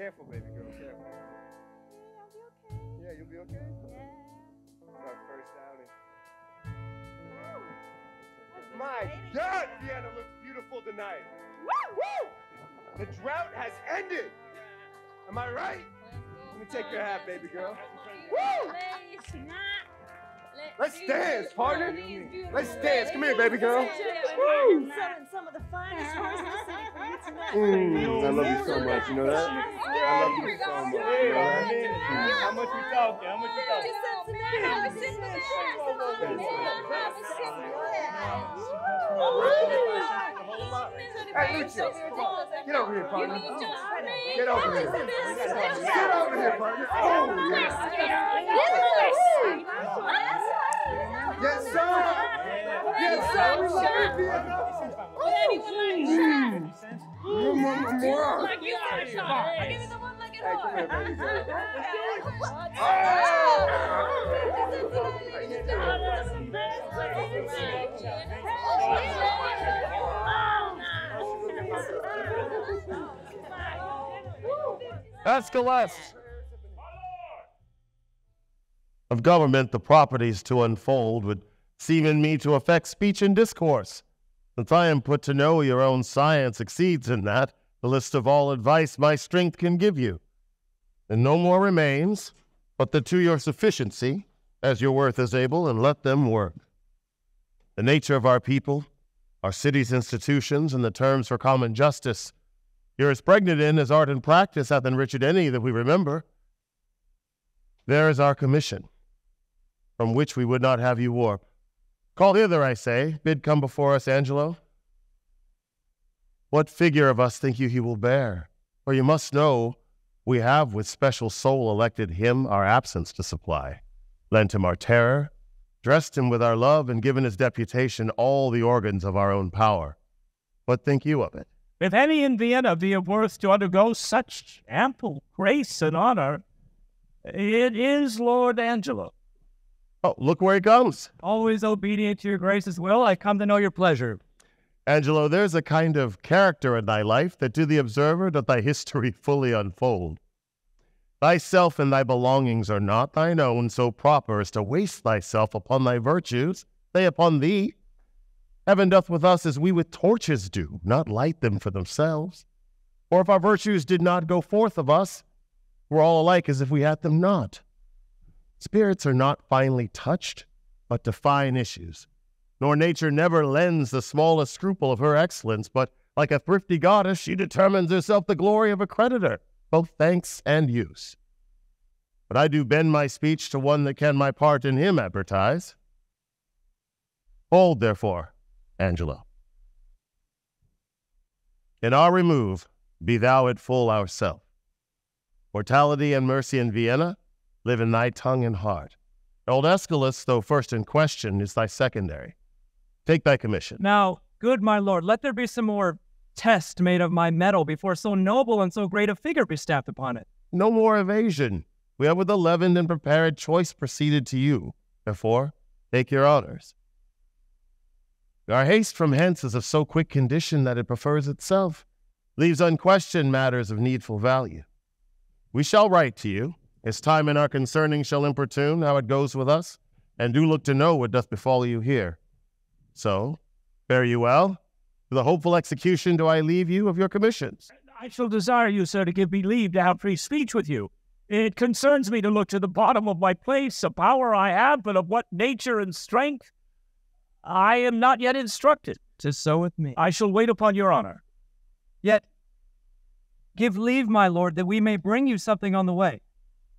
Careful, baby girl. Careful. Yeah, you'll be okay. Yeah. It's our first outing. My God, Vienna looks beautiful tonight. The drought has ended. Am I right? Let me take your hat, baby girl. Woo! Let's dance, partner. Let's dance. Come here, baby girl. Woo! Selling some of the finest horses in the city for you tonight. Mm, I love you so much. You know that? I love you so much. You know what I? How much we talking? How much we talking? Just said tonight. Have a sip of the Hey, Lucio, come on. Get over here, partner. Get over here. Get over here, partner. Oh, yes. Yes, sir. Yes, sir. We love you, Vienna. Mm. Mm, more, more. Hey, come here, baby girl. Escalus! Of government, the properties to unfold would seem in me to affect speech and discourse. Since I am put to know your own science exceeds in that the list of all advice my strength can give you. And no more remains, but that to your sufficiency, as your worth is able, and let them work. The nature of our people, our city's institutions, and the terms for common justice you're as pregnant in as art and practice hath enriched any that we remember. There is our commission, from which we would not have you warp. Call hither, I say, bid come before us, Angelo. What figure of us think you he will bear? For you must know we have with special soul elected him our absence to supply, lent him our terror, dressed him with our love, and given his deputation all the organs of our own power. What think you of it? If any in Vienna be of worth to undergo such ample grace and honor, it is Lord Angelo. Oh, look where he comes. Always obedient to your grace's will, I come to know your pleasure. Angelo, there's a kind of character in thy life that to the observer doth thy history fully unfold. Thyself and thy belongings are not thine own so proper as to waste thyself upon thy virtues, they upon thee. Heaven doth with us as we with torches do, not light them for themselves. For if our virtues did not go forth of us, we're all alike as if we had them not. Spirits are not finely touched, but define issues nor nature never lends the smallest scruple of her excellence, but like a thrifty goddess, she determines herself the glory of a creditor, both thanks and use. But I do bend my speech to one that can my part in him advertise. Hold, therefore, Angelo. In our remove, be thou at full ourself. Mortality and mercy in Vienna live in thy tongue and heart. Old Escalus, though first in question, is thy secondary. Take thy commission. Now, good my lord, let there be some more test made of my metal before so noble and so great a figure be stamped upon it. No more evasion. We have with a leavened and prepared choice proceeded to you. Therefore, take your honors. Our haste from hence is of so quick condition that it prefers itself, leaves unquestioned matters of needful value. We shall write to you, as time in our concerning shall importune how it goes with us, and do look to know what doth befall you here. So, fare you well. To the hopeful execution do I leave you of your commissions. I shall desire you, sir, to give me leave to have free speech with you. It concerns me to look to the bottom of my place, a power I have, but of what nature and strength I am not yet instructed. Tis so with me. I shall wait upon your honor. Yet, give leave, my lord, that we may bring you something on the way.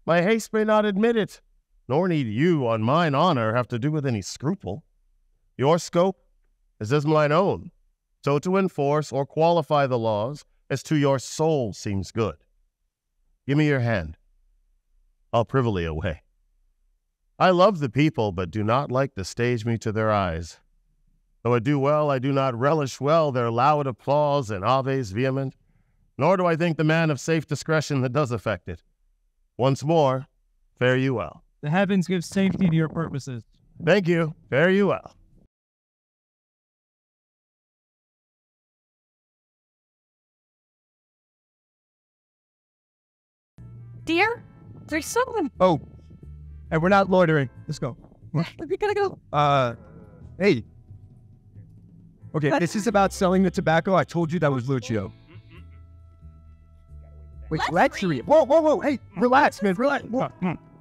My haste may not admit it, nor need you, on mine honor, have to do with any scruple. Your scope is as mine own, so to enforce or qualify the laws as to your soul seems good. Give me your hand. I'll privily away. I love the people, but do not like to stage me to their eyes. Though I do well, I do not relish well their loud applause and aves vehement, nor do I think the man of safe discretion that does affect it. Once more, fare you well. The heavens give safety to your purposes. Thank you. Fare you well. dear. There's someone. Oh, and we're not loitering. Let's go. We gotta go. Uh, hey. Okay, this is about selling the tobacco. I told you that was Lucio. Wait, Letchery. Whoa, whoa, whoa. Hey, relax, man. Relax. Whoa.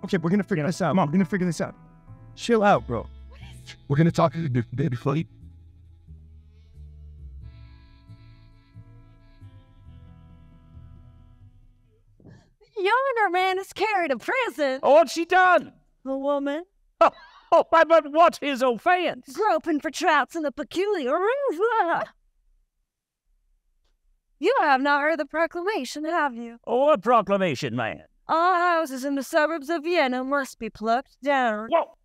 Okay, we're gonna figure this out. Mom, we're gonna figure this out. Chill out, bro. We're gonna talk to the baby fleet. Yonder man is carried to prison. Oh, what's she done? A woman oh, oh, but, but what's his offense? groping for trouts in the peculiar river. You have not heard the proclamation, have you? Oh, what proclamation, man? All houses in the suburbs of Vienna must be plucked down. Whoa!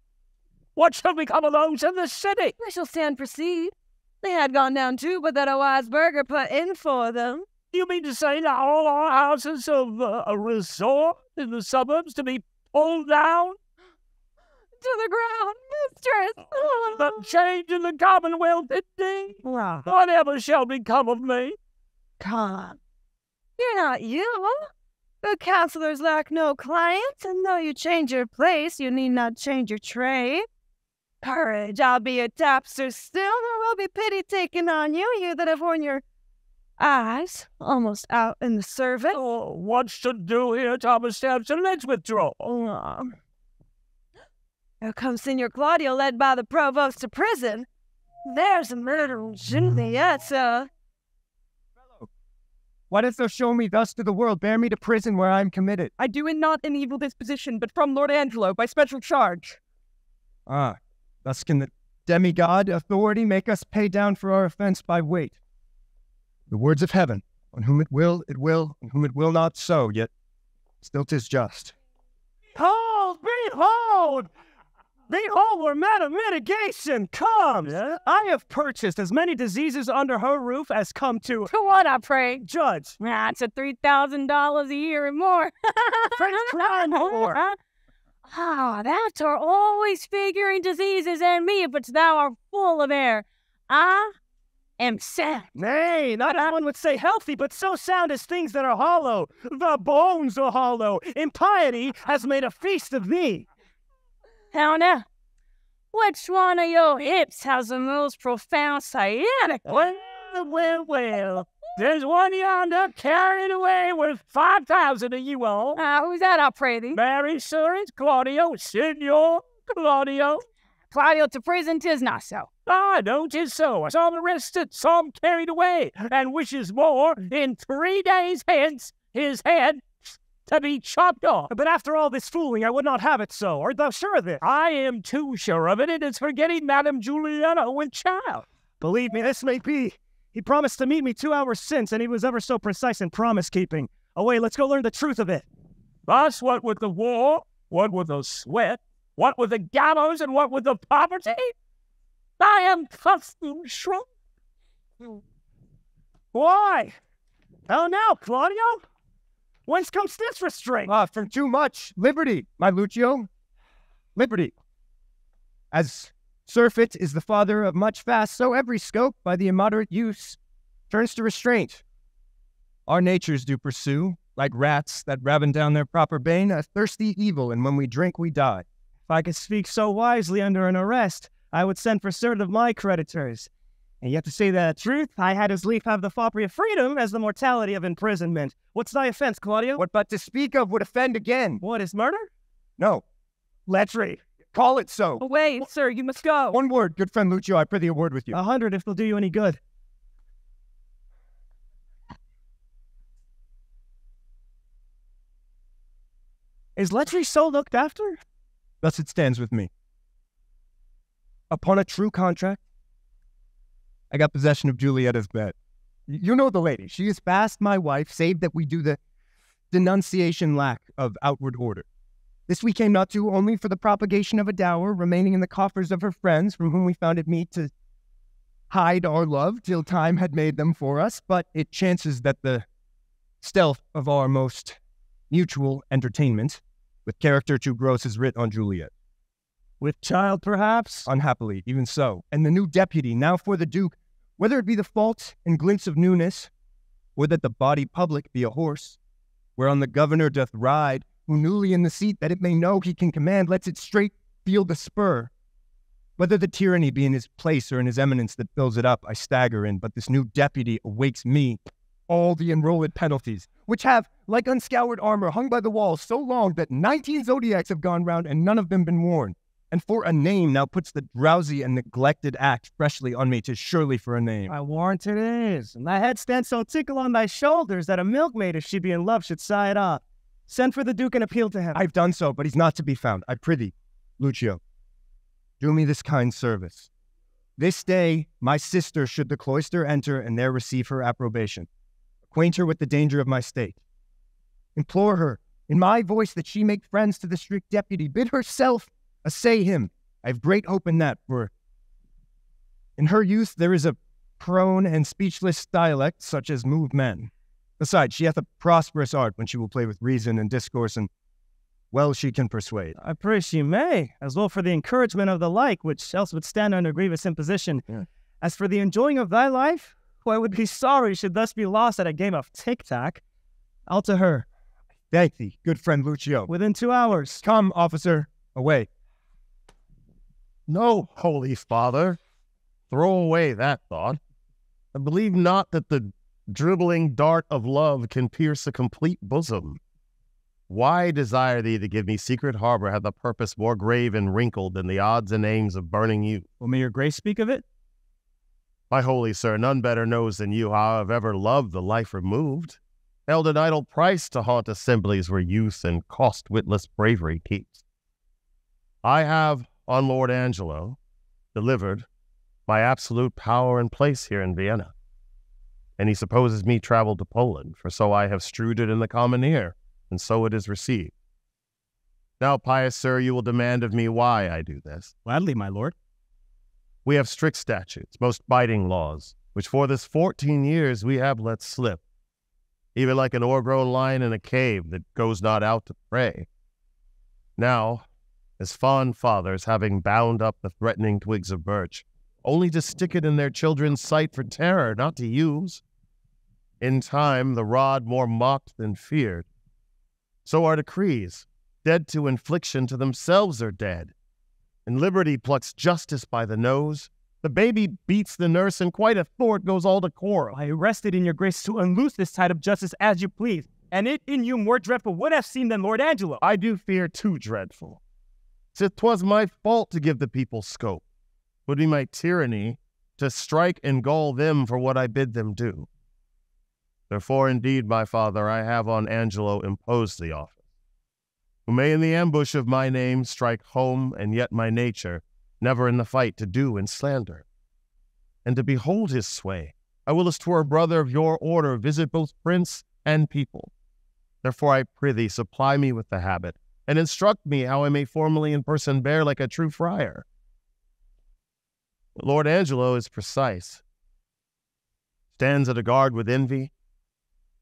What shall become of those in the city? They shall stand proceed. They had gone down too, but that a wise burgher put in for them. You mean to say that all our houses of uh, a resort in the suburbs to be pulled down? To the ground, mistress. The change in the Commonwealth indeed? Wow. Whatever shall become of me? Come. You're not you. The counselors lack no clients, and though you change your place, you need not change your trade. Courage, I'll be a tapster still, there will be pity taken on you, you that have worn your eyes almost out in the service. Oh, what's to do here, Thomas Sampson? Let's withdraw. Oh. Here comes Signor Claudio, led by the provost to prison. There's a murder in Juliet, sir. Why dost thou show me thus to the world? Bear me to prison where I am committed. I do it not in evil disposition, but from Lord Angelo by special charge. Ah, thus can the demigod authority make us pay down for our offense by weight. The words of heaven, on whom it will, it will, on whom it will not, so, yet still 'tis just. Behold, behold! We're met of mitigation comes! I have purchased as many diseases under her roof as come to To what, I pray? judge. That's a three thousand dollars a year and more. French crime more. Ah, that are always figuring diseases and me, but thou art full of air. I am sad. Nay, not as one would say healthy, but so sound as things that are hollow. The bones are hollow. Impiety has made a feast of thee. Now? Which one of your hips has the most profound sciatica? Well, well, well. There's one yonder carried away with five thousand of you all. Ah, who's that, I pray thee? Mary, sir, it's Claudio, Signor Claudio. Claudio to prison, tis not so. Ah, no, 'tis so. I saw him arrested, saw him carried away, and wishes more in three days hence his head to be chopped off. But after all this fooling, I would not have it so. Art thou sure of it? I am too sure of it. It is forgetting Madame Julietta with child. Believe me, this may be. He promised to meet me two hours since, and he was ever so precise in promise keeping. Away, let's go learn the truth of it. Thus, what with the war, what with the sweat, what with the gallows, and what with the poverty, I am custom shrunk. Why? How now, Claudio? Whence comes this restraint? Ah, from too much liberty, my Lucio. Liberty. As surfeit is the father of much fast, so every scope by the immoderate use turns to restraint. Our natures do pursue, like rats that raven down their proper bane, a thirsty evil, and when we drink, we die. If I could speak so wisely under an arrest, I would send for certain of my creditors. And yet, to say the truth, I had as lief have the foppery of freedom as the mortality of imprisonment. What's thy offense, Claudio? What but to speak of would offend again. What is murder? No, Lechery. call it so. Oh, Away, sir, you must go. One word, good friend Lucio, I prithee a word with you. A hundred if they'll do you any good. Is Lechery so looked after? Thus it stands with me. Upon a true contract, I got possession of Julietta's bed. You know the lady. She is fast my wife, save that we do the denunciation lack of outward order. This we came not to only for the propagation of a dower remaining in the coffers of her friends, from whom we found it meet to hide our love till time had made them for us, but it chances that the stealth of our most mutual entertainment, with character too gross, is writ on Juliet. With child, perhaps? Unhappily, even so. And the new deputy, now for the Duke, whether it be the fault and glints of newness, or that the body public be a horse, whereon the governor doth ride, who newly in the seat that it may know he can command lets it straight feel the spur. Whether the tyranny be in his place or in his eminence that fills it up, I stagger in, but this new deputy awakes me all the enrolled penalties, which have, like unscoured armor, hung by the walls so long that 19 zodiacs have gone round and none of them been worn. And for a name now puts the drowsy and neglected act freshly on me, tis surely for a name. I warrant it is. And thy head stands so tickle on thy shoulders that a milkmaid, if she be in love, should sigh it off. Send for the Duke and appeal to him. I've done so, but he's not to be found. I prithee, Lucio, do me this kind service. This day, my sister should the cloister enter and there receive her approbation. Acquaint her with the danger of my state. Implore her, in my voice, that she make friends to the strict deputy. Bid herself assay him. I have great hope in that, for in her youth there is a prone and speechless dialect such as move men. Besides, she hath a prosperous art when she will play with reason and discourse, and well she can persuade. I pray she may, as well for the encouragement of the like, which else would stand under grievous imposition. Yeah. As for the enjoying of thy life, who I would be sorry should thus be lost at a game of tic-tac. I'll to her, Thank thee, good friend Lucio. within two hours. Come, officer, away. No, Holy Father, throw away that thought. I believe not that the dribbling dart of love can pierce a complete bosom. Why desire thee to give me secret harbor hath a purpose more grave and wrinkled than the odds and aims of burning you? Will may your grace speak of it? My holy sir, none better knows than you how I've ever loved the life removed, held an idle price to haunt assemblies where youth and cost witless bravery keeps. I have, on Lord Angelo, delivered my absolute power and place here in Vienna. And he supposes me traveled to Poland, for so I have strewed it in the common ear, and so it is received. Now, pious sir, you will demand of me why I do this. Gladly, my lord. We have strict statutes, most biting laws, which for this fourteen years we have let slip, even like an o'ergrown lion in a cave that goes not out to prey. Now, as fond fathers, having bound up the threatening twigs of birch, only to stick it in their children's sight for terror, not to use. In time, the rod more mocked than feared. So our decrees, dead to infliction, to themselves are dead and liberty plucks justice by the nose. The baby beats the nurse, and quite a thwart goes all to quarrel. I rested in your grace to unloose this tide of justice as you please, and it in you more dreadful would have seemed than Lord Angelo. I do fear too dreadful. Sith 'twas my fault to give the people scope, would be my tyranny to strike and gall them for what I bid them do. Therefore, indeed, my father, I have on Angelo imposed the office, who may in the ambush of my name strike home, and yet my nature, never in the fight to do and slander. And to behold his sway, I will as twere a brother of your order visit both prince and people. Therefore, I prithee, supply me with the habit, and instruct me how I may formally in person bear like a true friar. Lord Angelo is precise, stands at a guard with envy,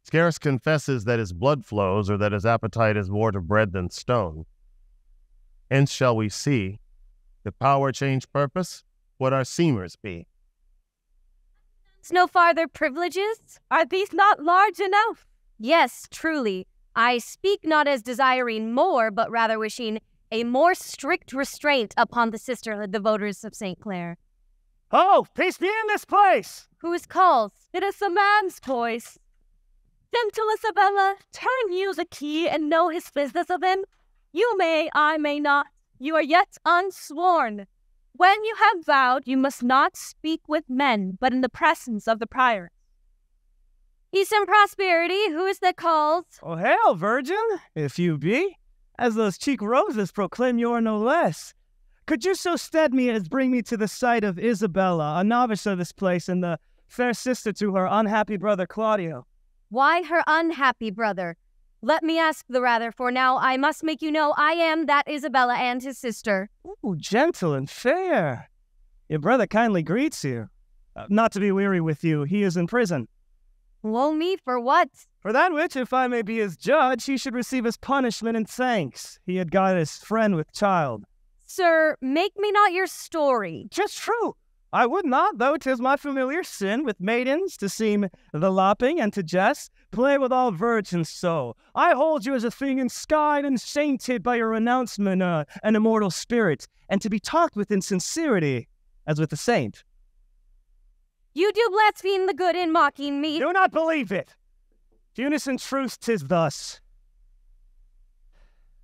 scarce confesses that his blood flows or that his appetite is more to bread than stone. Hence shall we see, if power change purpose, what our seamers be. No farther privileges? Are these not large enough? Yes, truly. I speak not as desiring more, but rather wishing a more strict restraint upon the sisterhood, the voters of St. Clare. Oh, peace be in this place! Whose calls? It is a man's voice. Gentle Isabella, turn you the key and know his business of him. You may, I may not. You are yet unsworn. When you have vowed, you must not speak with men, but in the presence of the prior. Peace and prosperity, who is that calls? Oh, hail, virgin, if you be, as those cheek roses proclaim you are no less. Could you so stead me as bring me to the sight of Isabella, a novice of this place, and the fair sister to her unhappy brother Claudio? Why her unhappy brother? Let me ask the rather, for now I must make you know I am that Isabella and his sister. Ooh, gentle and fair. Your brother kindly greets you. Uh, not to be weary with you, he is in prison. Woe me for what? For that which, if I may be his judge, he should receive his punishment and thanks. He had got his friend with child. Sir, make me not your story. Just true. I would not, though 'tis my familiar sin with maidens to seem the lopping and to jest. play with all virgins so. I hold you as a thing enskied and sainted by your renouncement, uh, an immortal spirit, and to be talked with in sincerity, as with a saint. You do blaspheme the good in mocking me. Do not believe it. Eunice in truth, tis thus.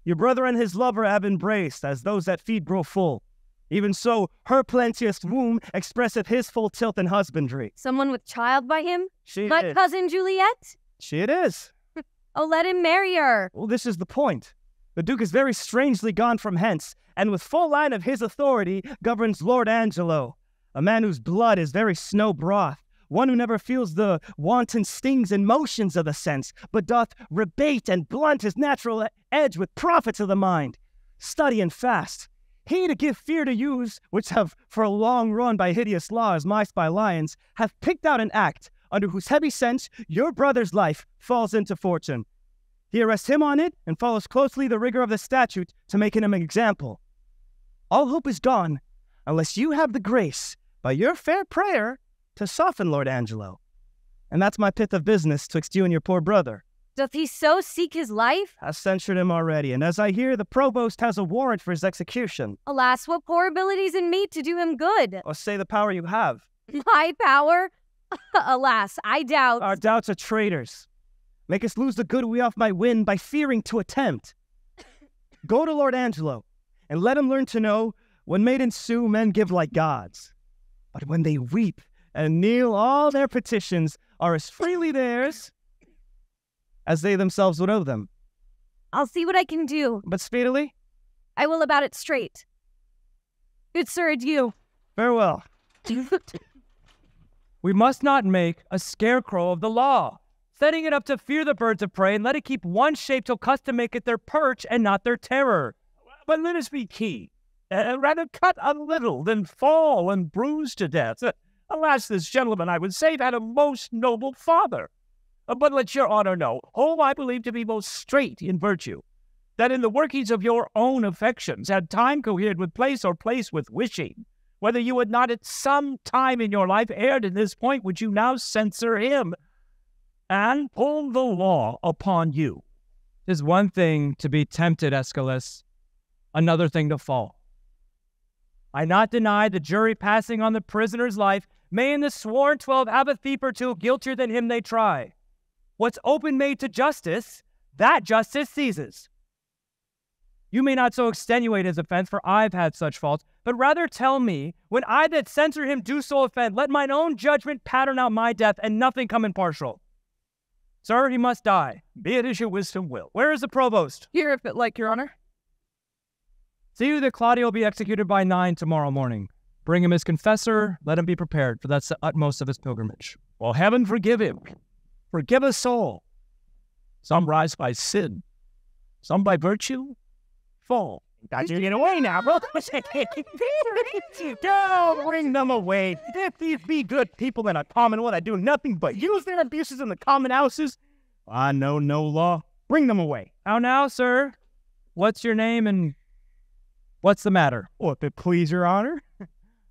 Your brother and his lover have embraced, as those that feed grow full. Even so, her plenteous womb expresseth his full tilth in husbandry. Someone with child by him? She My is. cousin Juliet? She it is. Oh, let him marry her. Well, this is the point. The Duke is very strangely gone from hence, and with full line of his authority governs Lord Angelo, a man whose blood is very snow broth, one who never feels the wanton stings and motions of the sense, but doth rebate and blunt his natural edge with profits of the mind. Study and fast. He to give fear to use, which have for a long run by hideous laws miced by lions, have picked out an act under whose heavy sense your brother's life falls into fortune. He arrests him on it and follows closely the rigor of the statute to make him an example. All hope is gone unless you have the grace, by your fair prayer, to soften Lord Angelo. And that's my pith of business twixt you and your poor brother. Doth he so seek his life? I've censured him already, and as I hear, the provost has a warrant for his execution. Alas, what poor abilities in me to do him good? Or say the power you have. My power? Alas, I doubt. Our doubts are traitors. Make us lose the good we oft might win by fearing to attempt. Go to Lord Angelo, and let him learn to know when maidens sue, men give like gods. But when they weep and kneel, all their petitions are as freely theirs as they themselves would owe them. I'll see what I can do. But speedily, I will about it straight. Good sir, adieu. farewell. We must not make a scarecrow of the law, setting it up to fear the birds of prey and let it keep one shape till custom make it their perch and not their terror. But let us be keen. Rather cut a little than fall and bruise to death. Uh, alas, this gentleman, I would say, had a most noble father. Uh, but let your honor know, whom I believe to be most straight in virtue, that in the workings of your own affections had time cohered with place or place with wishing, whether you had not at some time in your life erred in this point, would you now censure him and pull the law upon you? Tis one thing to be tempted, Escalus, another thing to fall. I not deny the jury passing on the prisoner's life may in the sworn twelve have a thief or two guiltier than him they try. What's open made to justice, that justice seizes. You may not so extenuate his offense, for I've had such faults, but rather tell me, when I that censure him do so offend, let mine own judgment pattern out my death, and nothing come impartial. Sir, he must die, be it as your wisdom will. Where is the provost? Here, if it like, Your Honor. See you that Claudio will be executed by nine tomorrow morning. Bring him his confessor, let him be prepared, for that's the utmost of his pilgrimage. Well, heaven forgive him. Forgive us all. Some rise by sin, some by virtue fall. Got you get away now, bro. Don't bring them away. If these be good people in a commonwealth that do nothing but use their abuses in the common houses, I know no law. Bring them away. How now, sir? What's your name and what's the matter? Oh, if it please your honor.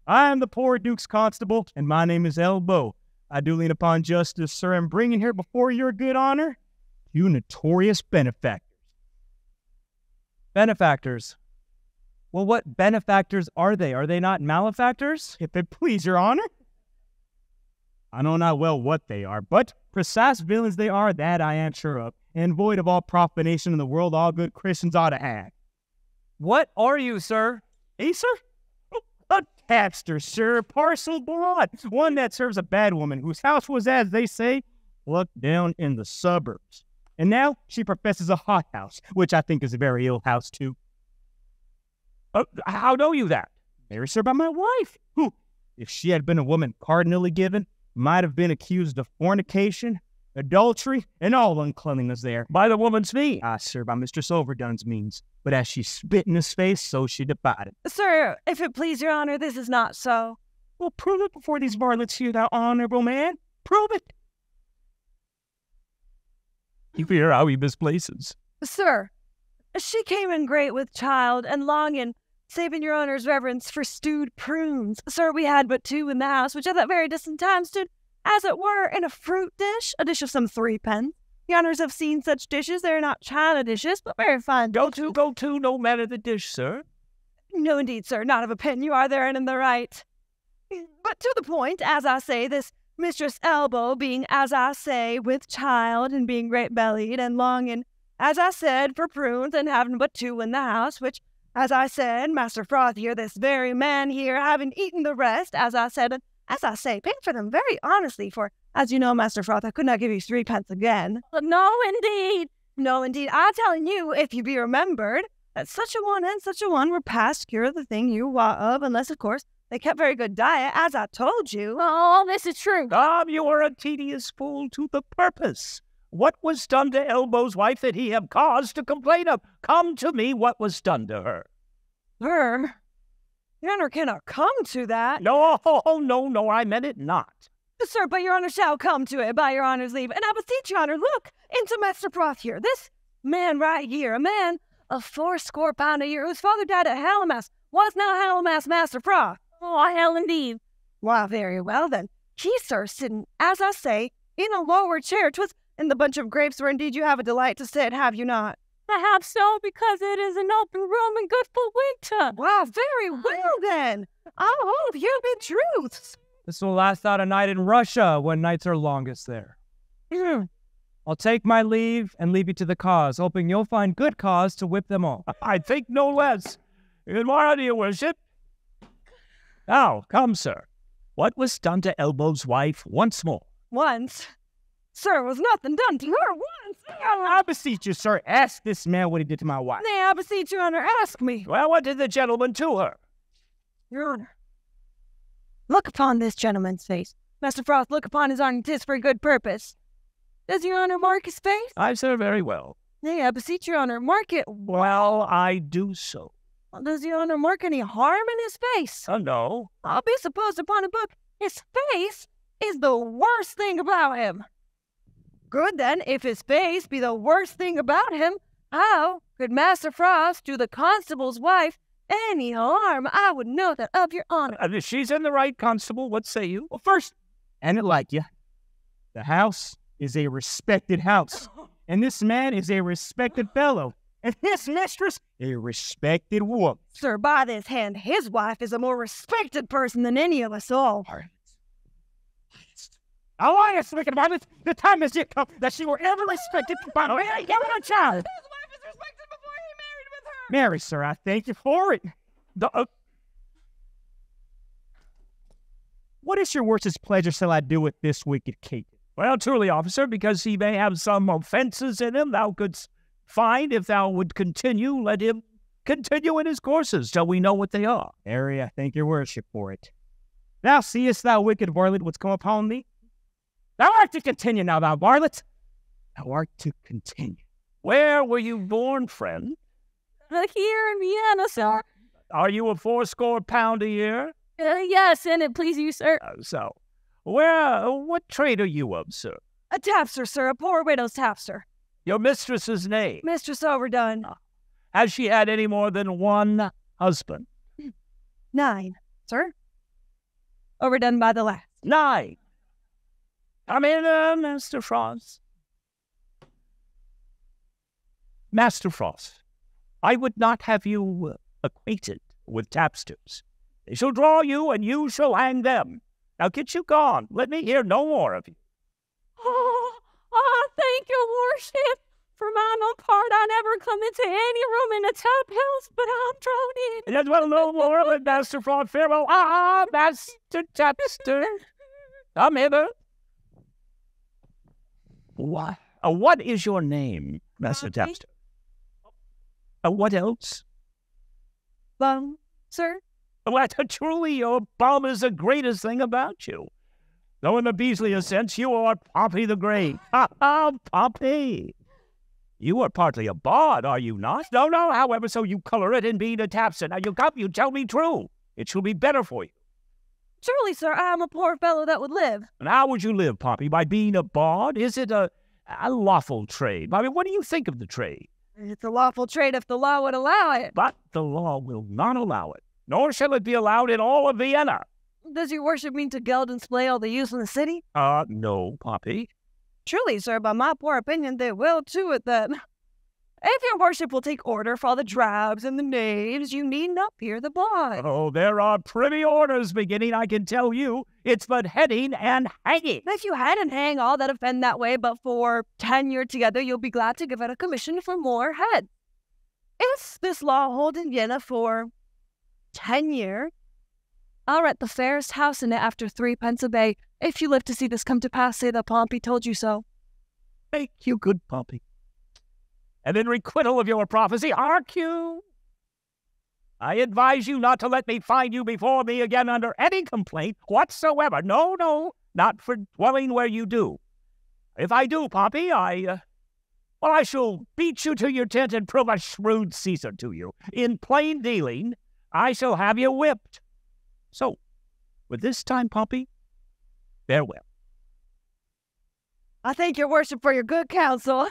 I am the poor Duke's constable, and my name is Elbow. I do lean upon justice, sir, and bringing here before your good honor you notorious benefactors. Benefactors. Well, what benefactors are they? Are they not malefactors? If it please your honor. I know not well what they are, but precise villains they are, that I am sure of, and void of all profanation in the world all good Christians ought to have. What are you, sir? A sir? A tapster, sir, parcel blood, one that serves a bad woman whose house was, as they say, looked down in the suburbs. And now she professes a hot house, which I think is a very ill house, too. Uh, how know you that? Married, sir, by my wife, who, if she had been a woman cardinally given, might have been accused of fornication, adultery, and all uncleanliness there. By the woman's means. Ah, sir, by Mistress Overdone's means. But as she spit in his face, so she departed. Sir, if it please Your Honor, this is not so. Well, prove it before these varlets here, thou honorable man. Prove it. You hear how he misplaces. Sir, she came in great with child and longing, saving Your Honor's reverence for stewed prunes. Sir, we had but two in the house, which at that very distant time stood, as it were, in a fruit dish, a dish of some three pence, The honors have seen such dishes. They're not China dishes, but very fine. Go to, go to, no matter the dish, sir. No, indeed, sir. Not of a pin. You are there and in the right. But to the point, as I say, this Mistress Elbow being, as I say, with child and being great bellied and longing, as I said, for prunes and having but two in the house, which, as I said, Master Froth here, this very man here, having eaten the rest, as I said, as I say, paid for them very honestly, for, as you know, Master Froth, I could not give you threepence again. No, indeed. No, indeed, I'm telling you, if you be remembered, that such a one and such a one were past cure of the thing you wot of, unless, of course, they kept very good diet, as I told you. All this is true. Tom, you are a tedious fool to the purpose. What was done to Elbow's wife that he have cause to complain of? Come to me what was done to her. Sir, your honor cannot come to that. No, oh, no, no, I meant it not. Sir, but your honor shall come to it by your honor's leave. And I beseech your honor, look into Master Froth here. This man right here, a man of fourscore pound a year, whose father died at Hallowmas, was now Hallowmas Master Froth. Oh, hell indeed. Why, very well then. He, sir, sitting, as I say, in a lower chair. 'Twas in the bunch of grapes where indeed you have a delight to sit, have you not? Perhaps so, because it is an open room and good for winter. Why, very well then. I hope you be truths. This will last out a night in Russia when nights are longest there. Hmm. I'll take my leave and leave you to the cause, hoping you'll find good cause to whip them all. I think no less. Good morning, your worship. Now, come, sir. What was done to Elbow's wife once more? Once. Sir, was nothing done to her once. I beseech you, sir, ask this man what he did to my wife. Nay, I beseech your honor, ask me. Well, what did the gentleman to her? Your honor. Look upon this gentleman's face. Master Froth, look upon his honor, 'tis for a good purpose. Does your honor mark his face? I, sir, very well. Nay, I beseech your honor, mark it. Well, I do so. Does your honor mark any harm in his face? Uh, no. I'll be supposed upon a book. His face is the worst thing about him. Good then, if his face be the worst thing about him, how could Master Froth do the constable's wife any harm? I would know that of your honor. Uh, she's in the right, constable. What say you? Well, first, and it like you, the house is a respected house, and this man is a respected fellow, and his mistress a respected woman. Sir, by this hand, his wife is a more respected person than any of us all. Alliance, speaking about it, the time has yet come that she were ever respected by any given child. His wife is respected before he married with her. Mary, sir, I thank you for it. The, uh, What is your worship's pleasure shall I do with this wicked Kate? well, truly, officer, because he may have some offences in him, thou couldst find if thou would continue, let him continue in his courses till we know what they are. Mary, I thank your worship for it. Thou seest, thou wicked varlet, what's come upon thee? Thou art to continue now, thou varlet. Thou art to continue. Where were you born, friend? Uh, here in Vienna, sir. Are you a fourscore pound a year? Uh, yes, and it please you, sir. Uh, so, where, uh, what trade are you of, sir? A tapster, sir, a poor widow's tapster. Your mistress's name? Mistress Overdone. Has she had any more than one husband? Nine, sir. Overdone by the last. Nine. Come in, uh, Master Froth. Master Froth, I would not have you uh, acquainted with tapsters. They shall draw you, and you shall hang them. Now get you gone. Let me hear no more of you. Oh, oh, thank your worship. For my own part, I never come into any room in the top house, but I'm thrown in. Yes, well, no more of it, Master Froth. Farewell. Ah, Master Tapster. Come hither. What? Uh, what is your name, Master. Tapster? Uh, what else? Bum, sir. What, truly, your bum is the greatest thing about you. Though in the Beasley sense, you are Pompey the Great. Ha ha, Pompey. You are partly a bard, are you not? No, no, however, so you color it in being a tapster. Now you come, you tell me true. It shall be better for you. Truly, sir, I am a poor fellow that would live. And how would you live, Pompey? By being a bard? Is it a, a lawful trade? I mean, what do you think of the trade? It's a lawful trade if the law would allow it. But the law will not allow it, nor shall it be allowed in all of Vienna. Does your worship mean to geld and splay all the youths in the city? Uh, no, Pompey. Truly, sir, by my poor opinion, they will to it then. If your worship will take order for all the drabs and the knaves, you need not fear the blood. Oh, there are privy orders beginning, I can tell you. It's but heading and hanging. If you had and hang all that offend that way, but for tenure together, you'll be glad to give out a commission for more head. If this law hold in Vienna for tenure, I'll rent the fairest house in it after threepence a bay. If you live to see this come to pass, say that Pompey told you so. Thank you, good Pompey. And in requital of your prophecy, hark you. I advise you not to let me find you before me again under any complaint whatsoever. No, no, not for dwelling where you do. If I do, Pompey, I, uh, well, I shall beat you to your tent and prove a shrewd Caesar to you. In plain dealing, I shall have you whipped. So, with this time, Pompey, farewell. I thank your worship for your good counsel.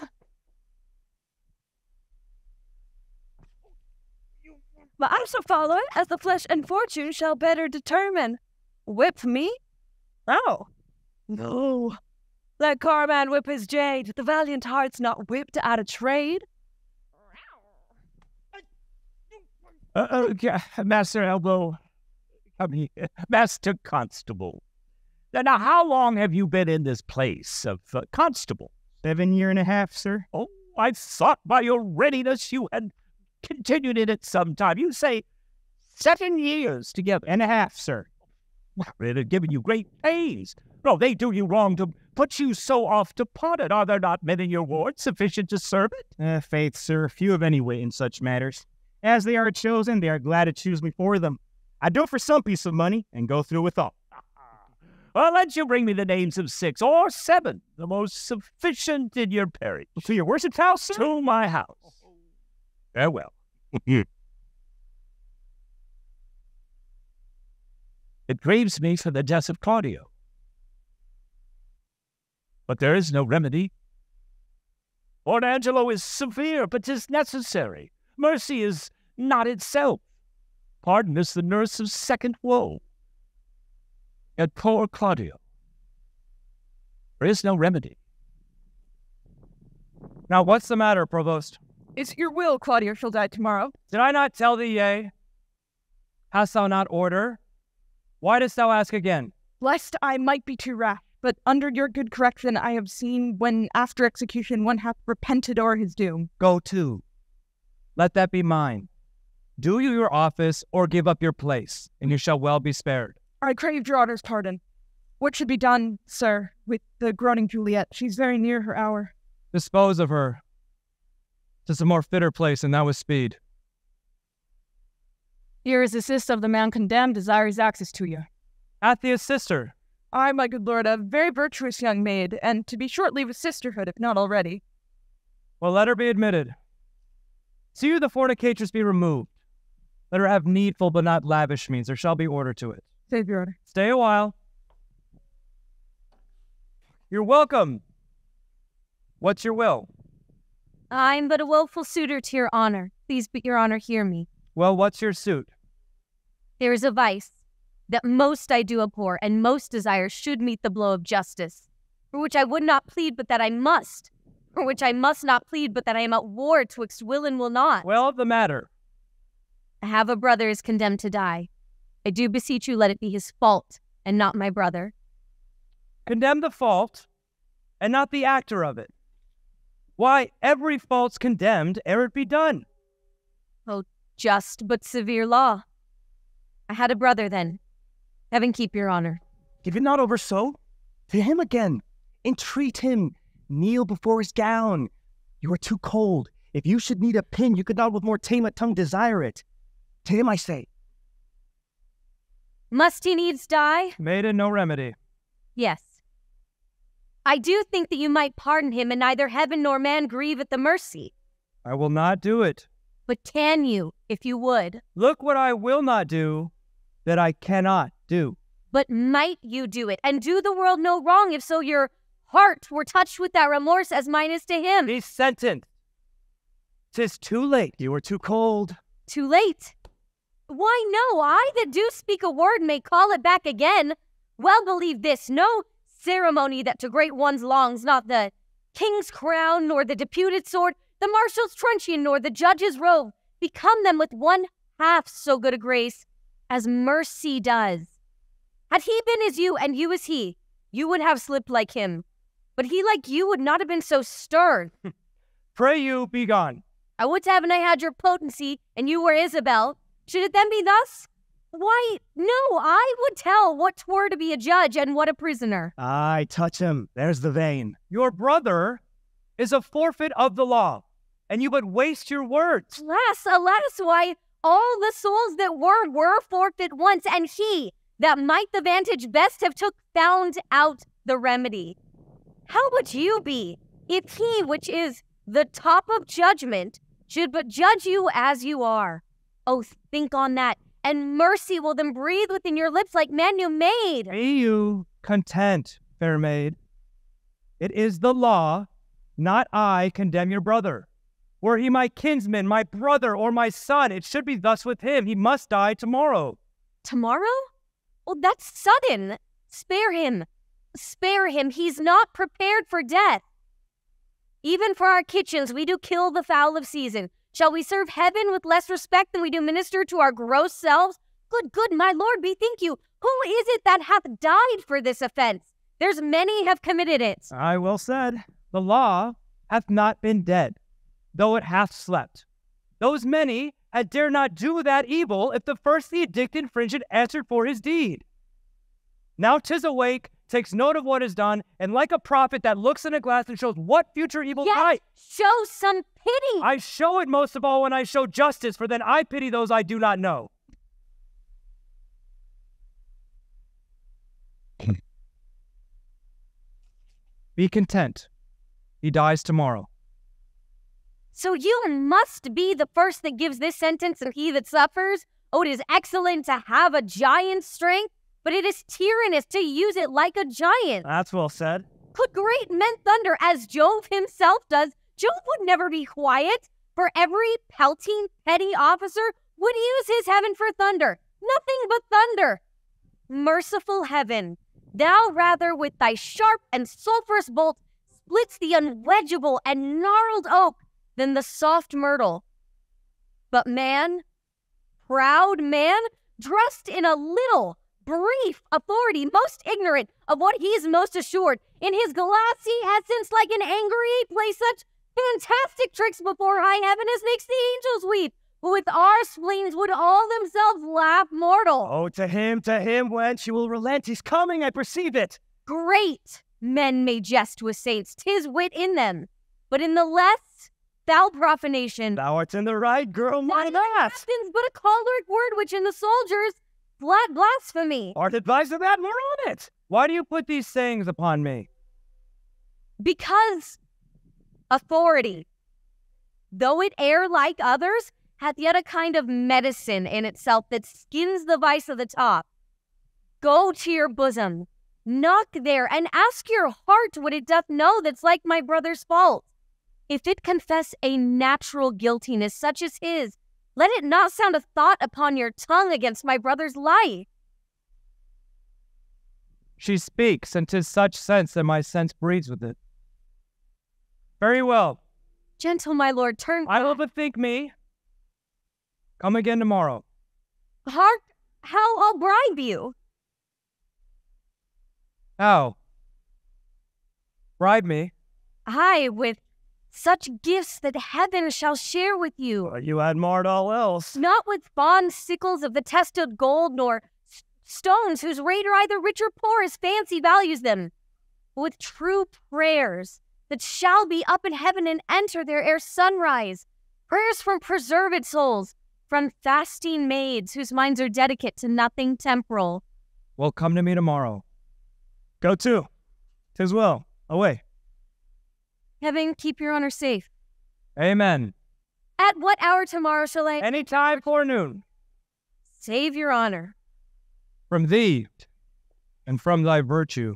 But I shall follow it as the flesh and fortune shall better determine. Whip me? Oh. No. Let Carman whip his jade. The valiant heart's not whipped out of trade. Uh, uh, yeah, Master Elbow, come here. Master Constable. Now, now, how long have you been in this place of uh, constable? Seven year and a half, sir. Oh, I thought by your readiness you had continued in it some time. You say seven years together. And a half, sir. Well, it had given you great pains. No, they do you wrong to put you so oft upon it. Are there not men in your ward sufficient to serve it? Uh, faith, sir, few of any weight in such matters. As they are chosen, they are glad to choose me for them. I do it for some piece of money and go through with all. Well, let you bring me the names of six or seven, the most sufficient in your parish. To your worship's house, sir? To my house. Eh, Farewell. it grieves me for the death of Claudio. But there is no remedy. Lord Angelo is severe, but 'tis necessary. Mercy is not itself. Pardon is the nurse of second woe. Yet poor Claudio, there is no remedy. Now, what's the matter, Provost? It's your will, Claudio shall die tomorrow. Did I not tell thee yea? Hast thou not order? Why dost thou ask again? Lest I might be too rash, but under your good correction I have seen when after execution one hath repented o'er his doom. Go to. Let that be mine. Do you your office or give up your place, and you shall well be spared. I crave your honor's pardon. What should be done, sir, with the groaning Juliet? She's very near her hour. Dispose of her. Tis a more fitter place, and that was speed. Here is the assist of the man condemned, desires access to you. Hath thee a sister? I, my good lord, a very virtuous young maid, and to be short leave of sisterhood, if not already. Well, let her be admitted. See you the fornicatress be removed. Let her have needful but not lavish means. There shall be order to it. Save your order. Stay a while. You're welcome. What's your will? I'm but a woeful suitor to your honor. Please, but your honor, hear me. Well, what's your suit? There is a vice that most I do abhor, and most desire should meet the blow of justice, for which I would not plead, but that I must, for which I must not plead, but that I am at war twixt will and will not. Well, the matter. I have a brother is condemned to die. I do beseech you, let it be his fault, and not my brother. Condemn the fault, and not the actor of it. Why, every fault's condemned ere it be done. Oh, just but severe law. I had a brother then. Heaven keep your honor. Give it not over so. To him again. Entreat him. Kneel before his gown. You are too cold. If you should need a pin, you could not with more tame a tongue desire it. To him I say. Must he needs die? Maiden, no remedy. Yes. I do think that you might pardon him, and neither heaven nor man grieve at the mercy. I will not do it. But can you, if you would? Look what I will not do that I cannot do. But might you do it, and do the world no wrong, if so your heart were touched with that remorse as mine is to him? Be sentenced. Tis too late. You are too cold. Too late. Why, no, I that do speak a word may call it back again. Well, believe this, no ceremony that to great ones longs, not the king's crown, nor the deputed sword, the marshal's truncheon, nor the judge's robe, become them with one half so good a grace as mercy does. Had he been as you and you as he, you would have slipped like him. But he like you would not have been so stern. Pray you be gone. I would to heaven I had your potency, and you were Isabel. Should it then be thus? Why, no, I would tell what twere to be a judge and what a prisoner. Aye, touch him. There's the vein. Your brother is a forfeit of the law, and you but waste your words. Alas, alas, why, all the souls that were were forfeit once, and he that might the vantage best have took found out the remedy. How would you be if he which is the top of judgment should but judge you as you are? Oh, think on that, and mercy will then breathe within your lips like man you made. Be you content, fair maid. It is the law, not I, condemn your brother. Were he my kinsman, my brother, or my son, it should be thus with him. He must die tomorrow. Tomorrow? Well, that's sudden. Spare him. Spare him. He's not prepared for death. Even for our kitchens, we do kill the fowl of season. Shall we serve heaven with less respect than we do minister to our gross selves? Good, good, my lord, bethink you. Who is it that hath died for this offense? There's many have committed it. I well said. The law hath not been dead, though it hath slept. Those many had dare not do that evil if the first the addicted infringed answered for his deed. Now 'tis awake, takes note of what is done, and like a prophet that looks in a glass and shows what future evil Yes, might. show some pity. I show it most of all when I show justice, for then I pity those I do not know. Be content. He dies tomorrow. So you must be the first that gives this sentence and he that suffers. Oh, it is excellent to have a giant's strength, but it is tyrannous to use it like a giant. That's well said. Could great men thunder as Jove himself does? Jove would never be quiet, for every pelting petty officer would use his heaven for thunder. Nothing but thunder. Merciful heaven, thou rather with thy sharp and sulphurous bolt splits the unwedgeable and gnarled oak than the soft myrtle. But man, proud man, dressed in a little, brief authority, most ignorant of what he is most assured, in his glassy essence like an angry ape plays such fantastic tricks before high heaven as makes the angels weep. But with our spleens would all themselves laugh mortal. Oh, to him, to him, wench, you will relent. He's coming, I perceive it. Great men may jest with saints, tis wit in them. But in the less, foul profanation, Thou art in the right, girl, not my even. Athens, but a choleric word which in the soldiers, flat blasphemy. Art advised of that, more on it. Why do you put these sayings upon me? Because authority, though it err like others, hath yet a kind of medicine in itself that skins the vice of the top. Go to your bosom, knock there, and ask your heart what it doth know that's like my brother's fault. If it confess a natural guiltiness such as his, let it not sound a thought upon your tongue against my brother's life. She speaks, and 'tis such sense that my sense breeds with it. Very well. Gentle, my lord, turn I will bethink me. Come again tomorrow. Hark, how I'll bribe you. How? Bribe me. Aye, with such gifts that heaven shall share with you. Well, you had marred all else. Not with fond sickles of the tested gold, nor s- stones whose rate are either rich or poor as fancy values them, but with true prayers that shall be up in heaven and enter there ere sunrise. Prayers from preserved souls, from fasting maids whose minds are dedicate to nothing temporal. Well, come to me tomorrow. Go to. Tis well. Away. Heaven keep your honor safe. Amen. At what hour tomorrow shall I Any time forenoon. save your honor? From thee and from thy virtue.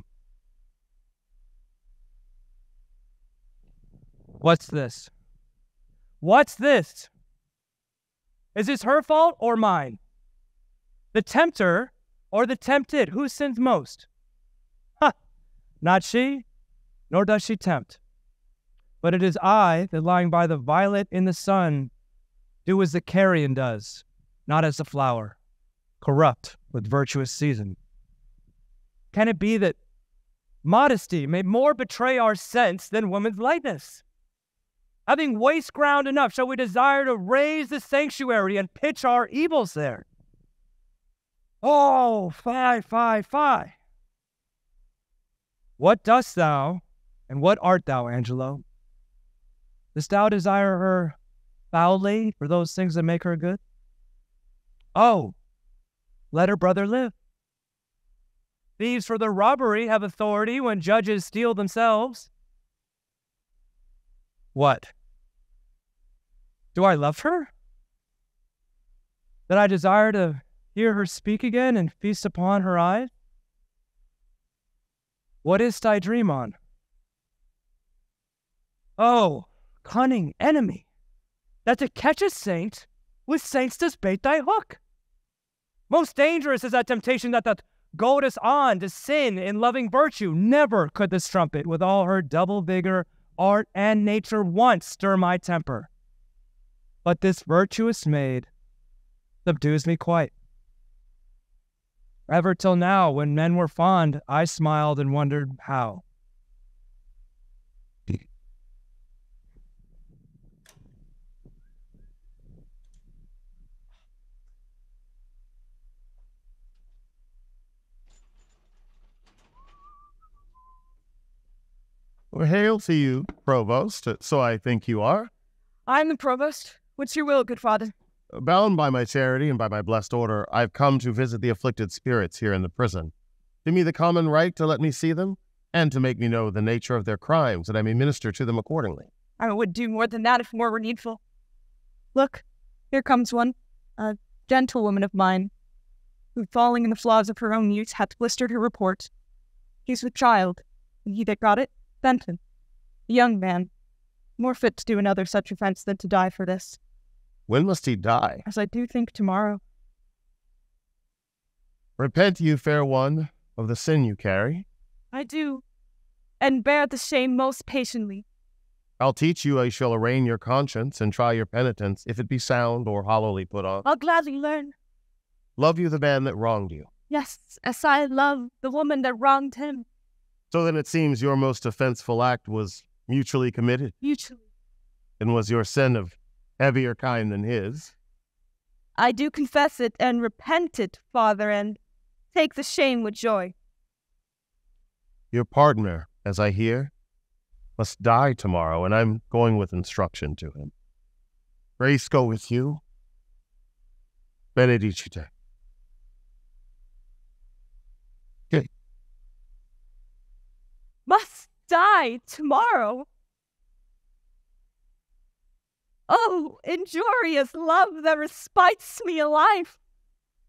What's this? What's this? Is this her fault or mine? The tempter or the tempted? Who sins most? Ha! Not she, nor does she tempt. But it is I that lying by the violet in the sun do as the carrion does, not as the flower, corrupt with virtuous season. Can it be that modesty may more betray our sense than woman's lightness? Having waste ground enough, shall we desire to raise the sanctuary and pitch our evils there? Oh, fie, fie, fie. What dost thou, and what art thou, Angelo? Dost thou desire her foully for those things that make her good? Oh, let her brother live. Thieves for their robbery have authority when judges steal themselves. What? Do I love her? That I desire to hear her speak again and feast upon her eyes? What is thy dream on? Oh, cunning enemy, that to catch a saint with saints does bait thy hook. Most dangerous is that temptation that doth goad us on to sin in loving virtue. Never could this trumpet, with all her double vigor, art, and nature, once stir my temper. But this virtuous maid subdues me quite. Ever till now, when men were fond, I smiled and wondered how. Well, hail to you, provost, so I think you are. I'm the provost. What's your will, good father? Bound by my charity and by my blessed order, I've come to visit the afflicted spirits here in the prison. Give me the common right to let me see them, and to make me know the nature of their crimes, that I may minister to them accordingly. I would do more than that if more were needful. Look, here comes one, a gentlewoman of mine, who, falling in the flaws of her own youth, hath blistered her report. He's with child, and he that got it, Benton, a young man, more fit to do another such offence than to die for this, When must he die? as I do think tomorrow. Repent, you fair one, of the sin you carry. I do, and bear the shame most patiently. I'll teach you I shall arraign your conscience and try your penitence, if it be sound or hollowly put on. I'll gladly learn. Love you the man that wronged you. Yes, as I love the woman that wronged him So then it seems your most offenseful act was mutually committed, mutually. and was your sin of heavier kind than his. I do confess it and repent it, father, and take the shame with joy. Your partner, as I hear, must die tomorrow, and I'm going with instruction to him. Grace go with you. Benedicite. Must die tomorrow. Oh, injurious love that respites me alive.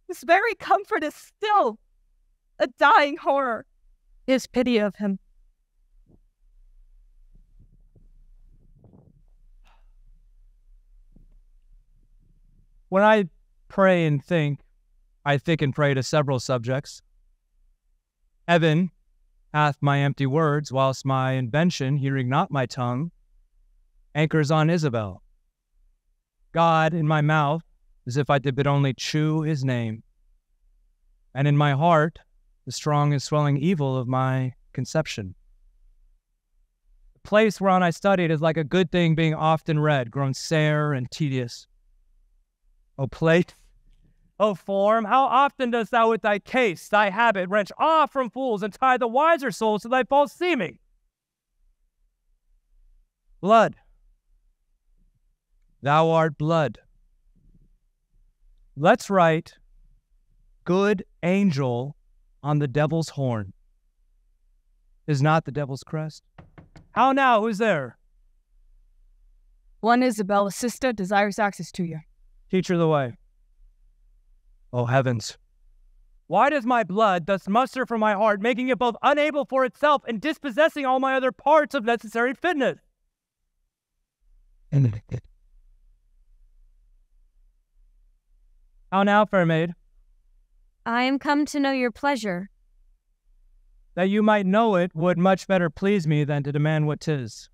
This very comfort is still a dying horror. Is pity of him. When I pray and think, I think and pray to several subjects. Heaven hath my empty words, whilst my invention, hearing not my tongue, anchors on Isabel. God in my mouth, as if I did but only chew his name, and in my heart, the strong and swelling evil of my conception. The place whereon I studied is like a good thing being often read, grown sere and tedious. O place, O form, how often dost thou with thy case, thy habit, wrench off from fools and tie the wiser souls to thy false seeming? Blood. Thou art blood. Let's write good angel on the devil's horn. Is not the devil's crest? How now? Who's there? One Isabel, a sister, desires access to you. Teach her the way. Oh heavens. Why does my blood thus muster from my heart, making it both unable for itself and dispossessing all my other parts of necessary fitness? How now, fair maid? I am come to know your pleasure. that you might know it would much better please me than to demand what 'tis.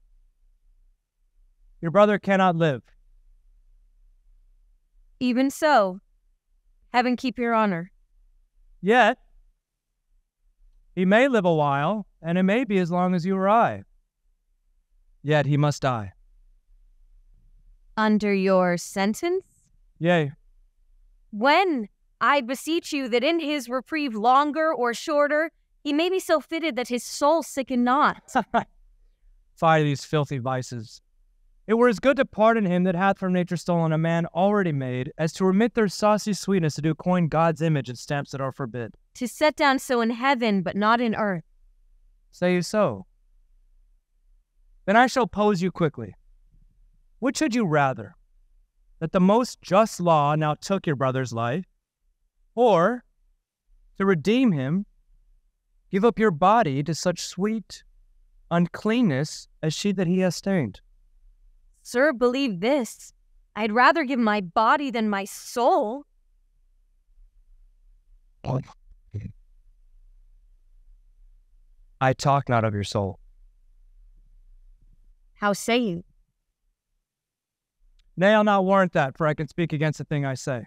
Your brother cannot live. Even so, heaven keep your honor. Yet, he may live a while, and it may be as long as you or I. Yet he must die. Under your sentence? Yea, When, I beseech you, that in his reprieve longer or shorter, he may be so fitted that his soul sicken not. fie these filthy vices. It were as good to pardon him that hath from nature stolen a man already made, as to remit their saucy sweetness to do coin God's image and stamps that are forbid. to set down so in heaven, but not in earth. Say you so? Then I shall pose you quickly. Which should you rather? That the most just law now took your brother's life, or to redeem him, give up your body to such sweet uncleanness as she that he has stained? Sir, believe this. I'd rather give my body than my soul. I talk not of your soul. How say you? Nay, I'll not warrant that, for I can speak against the thing I say.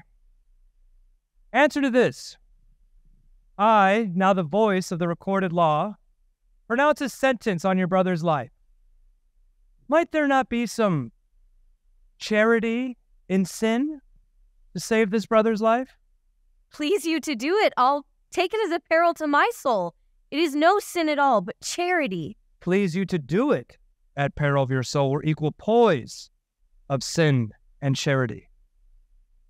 Answer to this I, now the voice of the recorded law, pronounce a sentence on your brother's life. Might there not be some charity in sin to save this brother's life? Please you to do it. I'll take it as a peril to my soul. It is no sin at all, but charity. Please you to do it at peril of your soul were equal poise of sin and charity.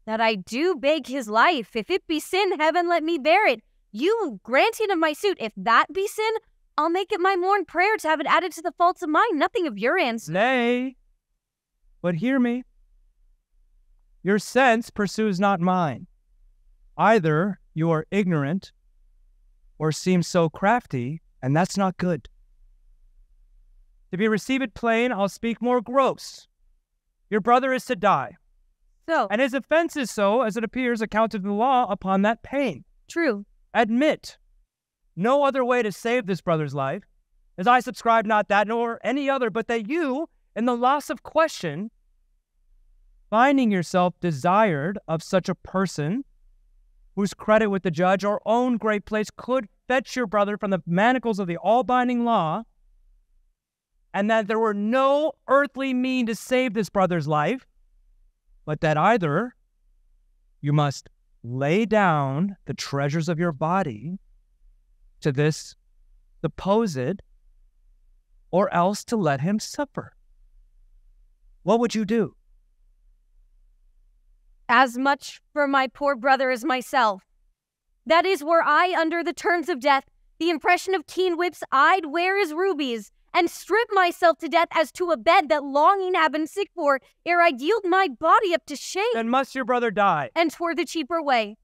That I do beg his life. If it be sin, heaven let me bear it. You granting of my suit, if that be sin, I'll make it my morn prayer to have it added to the faults of mine. Nothing of your answer. Nay, but hear me. Your sense pursues not mine. Either you are ignorant or seem so crafty, and that's not good. To be received plain, I'll speak more gross. Your brother is to die, So, and his offense is so, as it appears, accounted in the law upon that pain. true. Admit no other way to save this brother's life, as I subscribe not that nor any other, but that you, in the loss of question, finding yourself desired of such a person whose credit with the judge or own great place could fetch your brother from the manacles of the all binding law, and that there were no earthly mean to save this brother's life, but that either you must lay down the treasures of your body to this supposed, or else to let him suffer. What would you do? As much for my poor brother as myself. That is, were I under the terms of death, the impression of keen whips I'd wear as rubies, and strip myself to death as to a bed that longing have been sick for, ere I'd yield my body up to shame. Then must your brother die. and twere the cheaper way.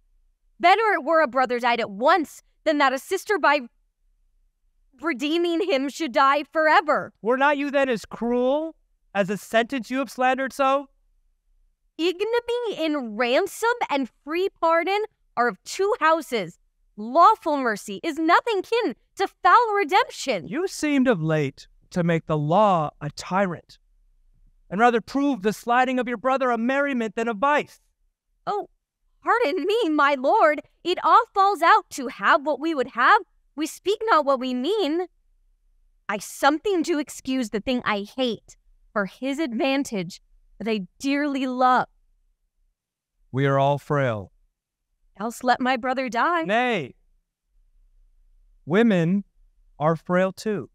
Better it were a brother died at once than that a sister by redeeming him should die forever. Were not you then as cruel as the sentence you have slandered so? Ignominy in ransom and free pardon are of two houses. Lawful mercy is nothing kin to foul redemption. You seemed of late to make the law a tyrant, and rather prove the sliding of your brother a merriment than a vice. Oh, pardon me, my lord. It all falls out to have what we would have. We speak not what we mean. I something to excuse the thing I hate for his advantage that I dearly love. We are all frail. Else let my brother die. Nay, women are frail too.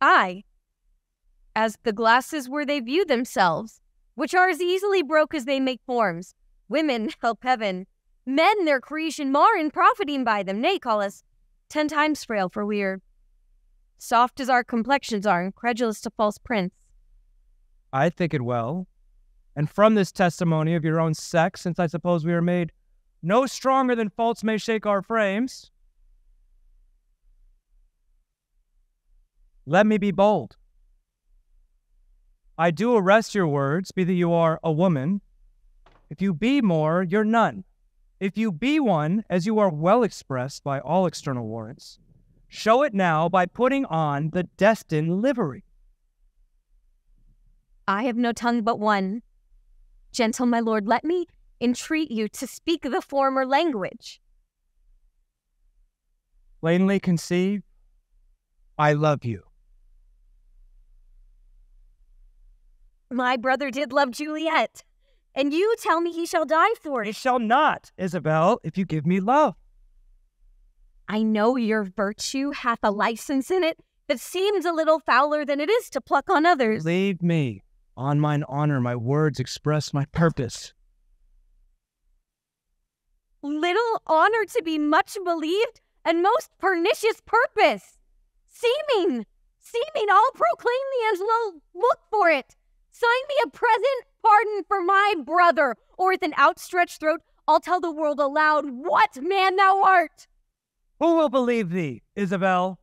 I, as the glasses where they view themselves, which are as easily broke as they make forms. Women, help heaven. Men their creation mar in profiting by them, nay, call us ten times frail, for we are soft as our complexions are, incredulous to false prints. I think it well. And from this testimony of your own sex, since I suppose we are made no stronger than faults may shake our frames, let me be bold. I do arrest your words, be that you are a woman. If you be more, you're none. If you be one, as you are well expressed by all external warrants, Show it now by putting on the destined livery. I have no tongue but one. Gentle my lord, let me entreat you to speak the former language. Plainly conceive, I love you. My brother did love Juliet, and you tell me he shall die for it. He it. shall not, Isabel, if you give me love. I know your virtue hath a license in it that seems a little fouler than it is to pluck on others. Leave me, on mine honor, my words express my purpose. Little honor to be much believed, and most pernicious purpose. Seeming, seeming, I'll proclaim the Angelo. Look for it. Sign me a present pardon for my brother, or with an outstretched throat, I'll tell the world aloud what man thou art. Who will believe thee, Isabel?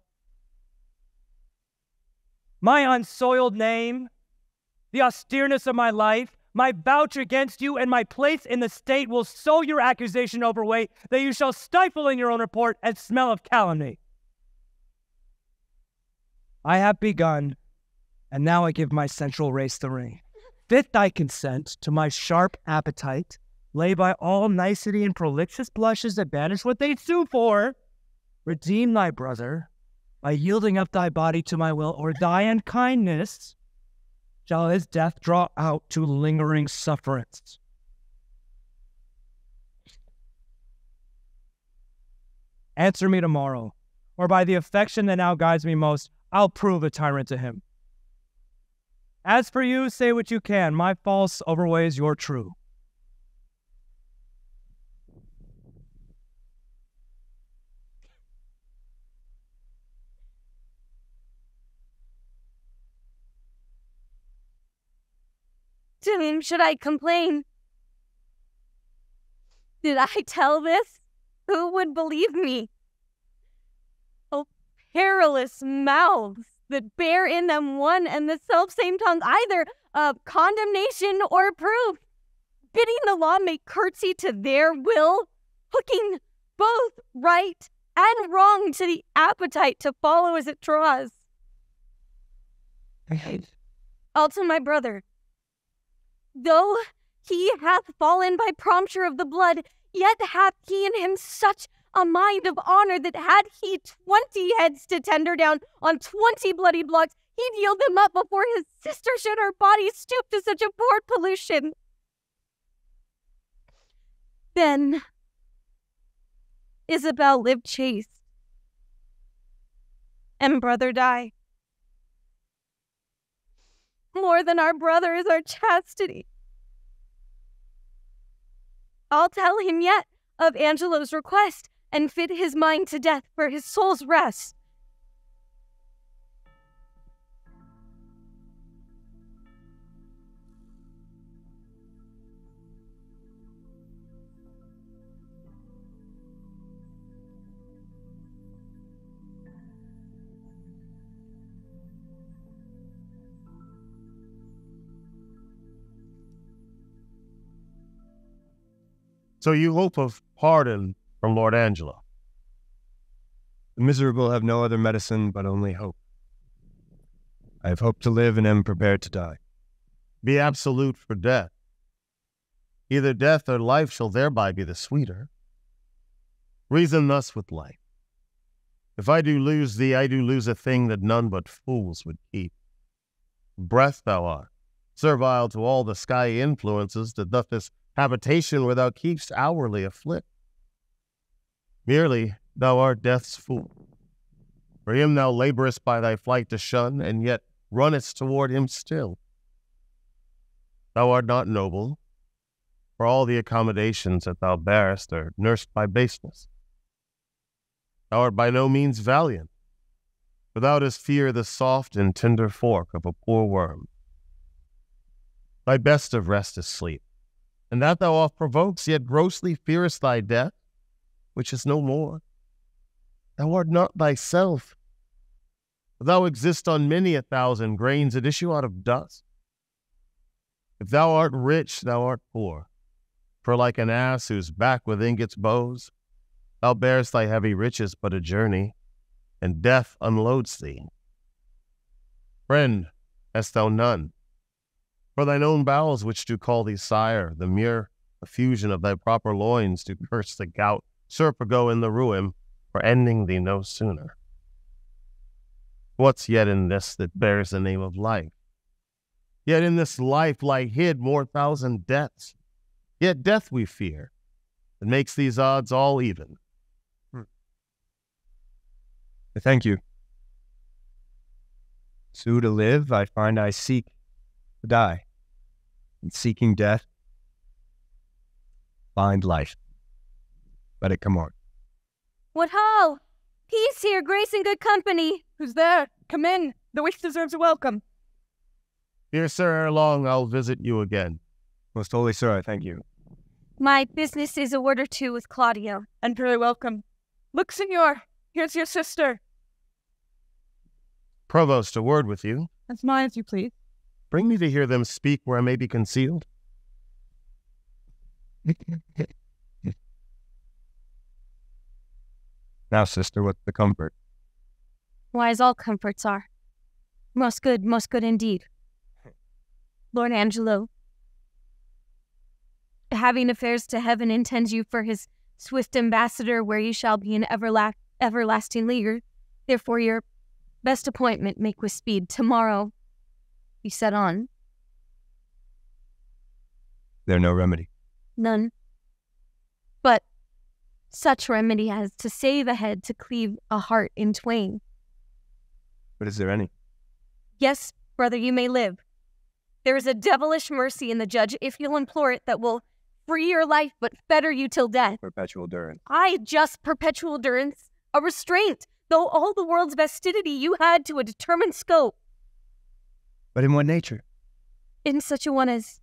My unsoiled name, the austereness of my life, my vouch against you, and my place in the state will sow your accusation overweight that you shall stifle in your own report and smell of calumny. I have begun, and now I give my central race the ring. Fit thy consent to my sharp appetite, lay by all nicety and prolixious blushes that banish what they sue for. Redeem thy brother by yielding up thy body to my will, or die in kindness shall his death draw out to lingering sufferance. Answer me tomorrow, or by the affection that now guides me most, I'll prove a tyrant to him. As for you, say what you can. My false overweighs your true. To whom should I complain? Did I tell this? Who would believe me? Oh, perilous mouths that bear in them one and the self same tongue, either of condemnation or proof, bidding the law make curtsy to their will, hooking both right and wrong to the appetite to follow as it draws. To my brother. Though he hath fallen by prompture of the blood, yet hath he in him such a mind of honor that had he twenty heads to tender down on twenty bloody blocks, he'd yield them up before his sister should her body stoop to such a poor pollution. Then Isabel lived chaste, and brother die. More than our brother is our chastity. I'll tell him yet of Angelo's request and fit his mind to death for his soul's rest. So you hope of pardon from Lord Angelo. The miserable have no other medicine but only hope. I have hope to live and am prepared to die. Be absolute for death. Either death or life shall thereby be the sweeter. Reason thus with life. If I do lose thee, I do lose a thing that none but fools would keep. Breath thou art, servile to all the sky influences that doth this habitation where thou keepst hourly afflict. Merely thou art death's fool. For him thou laborest by thy flight to shun, and yet runnest toward him still. Thou art not noble, for all the accommodations that thou bearest are nursed by baseness. Thou art by no means valiant, for thou dost fear the soft and tender fork of a poor worm. Thy best of rest is sleep, and that thou oft provokes, yet grossly fearest thy death, which is no more. Thou art not thyself. Thou exist on many a thousand grains that issue out of dust. If thou art rich, thou art poor. For like an ass whose back with ingots bows, thou bearest thy heavy riches but a journey, and death unloads thee. Friend, hast thou none? For thine own bowels which do call thee sire, the mere effusion of thy proper loins do curse the gout, serpigo in the ruin, for ending thee no sooner. What's yet in this that bears the name of life? Yet in this life lie hid more thousand deaths. Yet death we fear, that makes these odds all even. Hmm. Thank you. So to live, I find I seek to die. And seeking death, find life. Let it come on. What ho! Peace here, grace and good company. Who's there? Come in. The wish deserves a welcome. Dear sir, ere long I'll visit you again. Most holy sir, I thank you. My business is a word or two with Claudio. And very welcome. Look, signor, here's your sister. Provost, a word with you. As mine as you please. Bring me to hear them speak where I may be concealed. Now, sister, what's the comfort? Why, as all comforts are. Most good, most good indeed. Lord Angelo, having affairs to heaven, intends you for his swift ambassador, where you shall be an everla- everlasting leader. Therefore, your best appointment make with speed. Tomorrow, you set on. There no remedy. None. Such remedy as to save a head to cleave a heart in twain. But is there any? Yes, brother, you may live. There is a devilish mercy in the judge if you'll implore it that will free your life but fetter you till death. Perpetual durance. I just perpetual durance, a restraint, though all the world's vastity you had to a determined scope, But in what nature? in such a one as